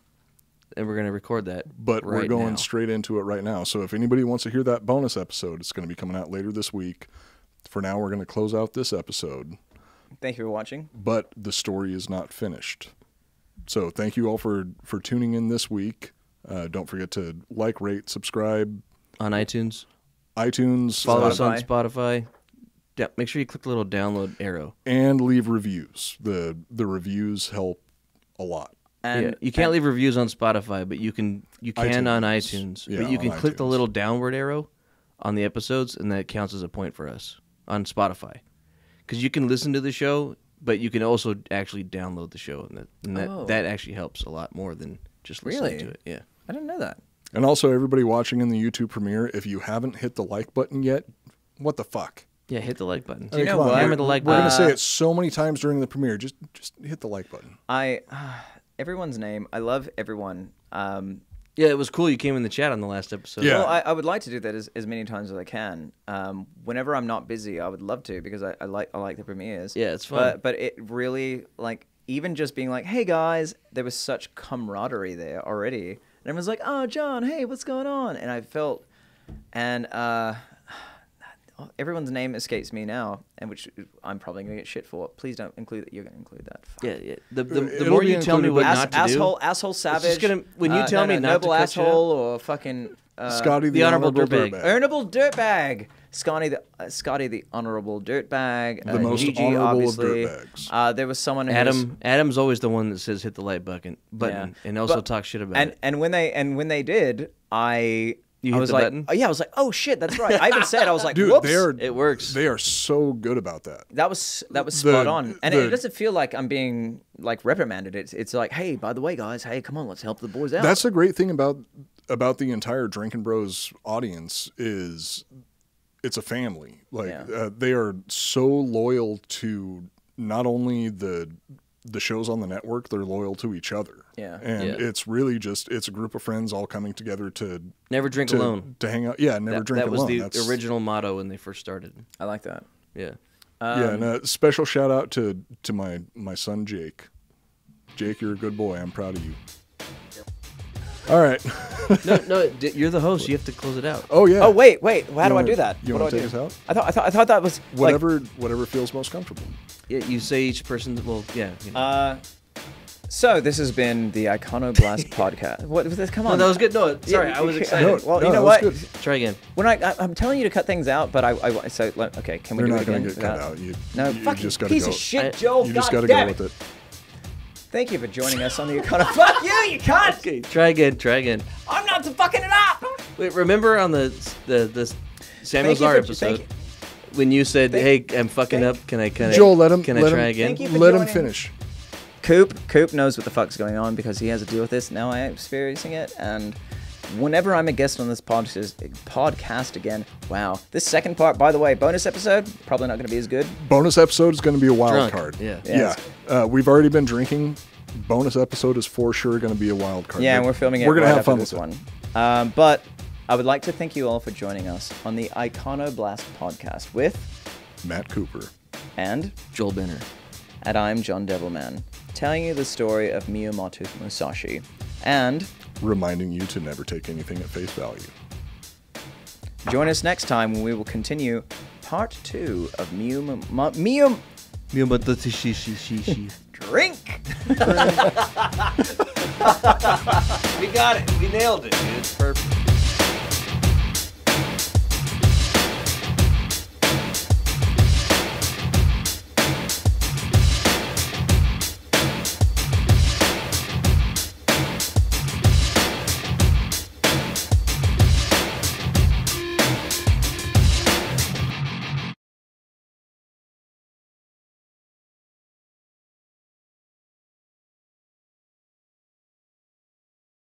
and we're gonna record that. But we're going now. straight into it right now. So if anybody wants to hear that bonus episode, it's going to be coming out later this week. For now, we're going to close out this episode, thank you for watching. but the story is not finished. So thank you all for for tuning in this week. Uh, don't forget to like, rate, subscribe, on iTunes. iTunes. Follow uh, us on Spotify. Spotify. da- make sure you click the little download arrow. and leave reviews. The the reviews help a lot. And yeah, you can't leave reviews on Spotify, but you can you can on iTunes. iTunes. Yeah, but you can click the little downward arrow on the episodes, and that counts as a point for us on Spotify. Because you can listen to the show, but you can also actually download the show, and that and that, Oh. that actually helps a lot more than just listening Really? to it. Yeah. I didn't know that. And also, everybody watching in the YouTube premiere, if you haven't hit the like button yet, what the fuck? Yeah, hit the like button. I mean, know what? we're- Hammer the like We're gonna say it so many times during the premiere. Just just hit the like button. I everyone's name. I love everyone. Um, Yeah, it was cool. You came in the chat on the last episode. Yeah. Well, I, I would like to do that as, as many times as I can. Um, whenever I'm not busy, I would love to because I, I like I like the premieres. Yeah, it's fun. But but it really like even just being like, hey guys, there was such camaraderie there already, and everyone's like, oh John, hey, what's going on? And I felt, and uh, everyone's name escapes me now, and which I'm probably gonna get shit for. Please don't include that. You're gonna include that. Fuck. Yeah, yeah. The, the, the more you tell me what Ass- not to asshole, do, asshole, savage. gonna- when you uh, tell no, me no, not to noble you asshole or fucking uh, Scotty the, the honorable honorable, dirtbag. dirtbag. Earnable dirtbag. Scotty the uh, Scotty the honorable dirtbag. The uh, most Gigi, honorable of obviously. dirtbags. Uh, there was someone who was- Adam Adam's always the one that says hit the like button button Yeah. and also But- talk shit about and it. and when they and when they did, I You I was the like, button? oh yeah, I was like, oh shit, that's right. I even said I was like, Dude, whoops. are It works. They are so good about that. that was that was The- spot on, and the- it doesn't feel like I'm being like reprimanded. It's it's like, hey, by the way, guys, hey, come on, let's help the boys out. That's the great thing about about the entire Drinking Bros audience is it's a family. Like Yeah. uh, they are so loyal to not only the the shows on the network, they're loyal to each other. Yeah. and Yeah. it's really just it's a group of friends all coming together to Never drink to, alone. to hang out. Yeah, never That, drink that was alone. the That's, original motto when they first started. I like that. Yeah. yeah, um, and a special shout out to to my my son Jake. Jake, you're a good boy. I'm proud of you. All right. No, no, you're the host. You have to close it out. Oh yeah. Oh wait, wait, how do wanna- I do that? you what wanna do I take do? us out? I thought I thought I thought that was like, Whatever whatever feels most comfortable. Yeah, you say each person. Well, yeah. you know. Uh, so this has been the Iconoblast podcast. What? Was this, come on. no, that was good. No, sorry, Yeah, I was excited. No, well, no, you know what? good. Try again. When I, I I'm telling you to cut things out, but I, I so like, okay, can we They're do not it going again? to get cut out. You, No, you fucking just got to piece go. of shit, I- Joel. You just God got to damn go with it. Thank you for joining us on the Econo. Fuck you, you cunt! Okay, try again. Try again. I'm not fucking it up. Wait, remember on the the the Samuel Thank you Czar episode thank when you said, Thank- "Hey, I'm fucking thank- up. Can I? Can I? Joel, let him. Can let I try him, again? Thank you for Let him joining. finish. Coop, Coop knows what the fuck's going on because he has to deal with this. Now I am experiencing it, and whenever I'm a guest on this podcast, podcast again, wow. This second part, by the way, bonus episode, probably not going to be as good. Bonus episode is going to be a wild Drunk, card. yeah. Yeah. Yeah, Uh, we've already been drinking. Bonus episode is for sure going to be a wild card. Yeah, and we're filming it. We're gonna have after fun this with one. Um, but I would like to thank you all for joining us on the Iconoblast podcast with. Matt Cooper. and Joel Benner. and I'm John Devilman, telling you the story of Miyamoto Musashi, and reminding you to never take anything at face value. join us next time when we will continue part two of Miyu Miyu Drink. We got it. We nailed it. Dude. It's perfect.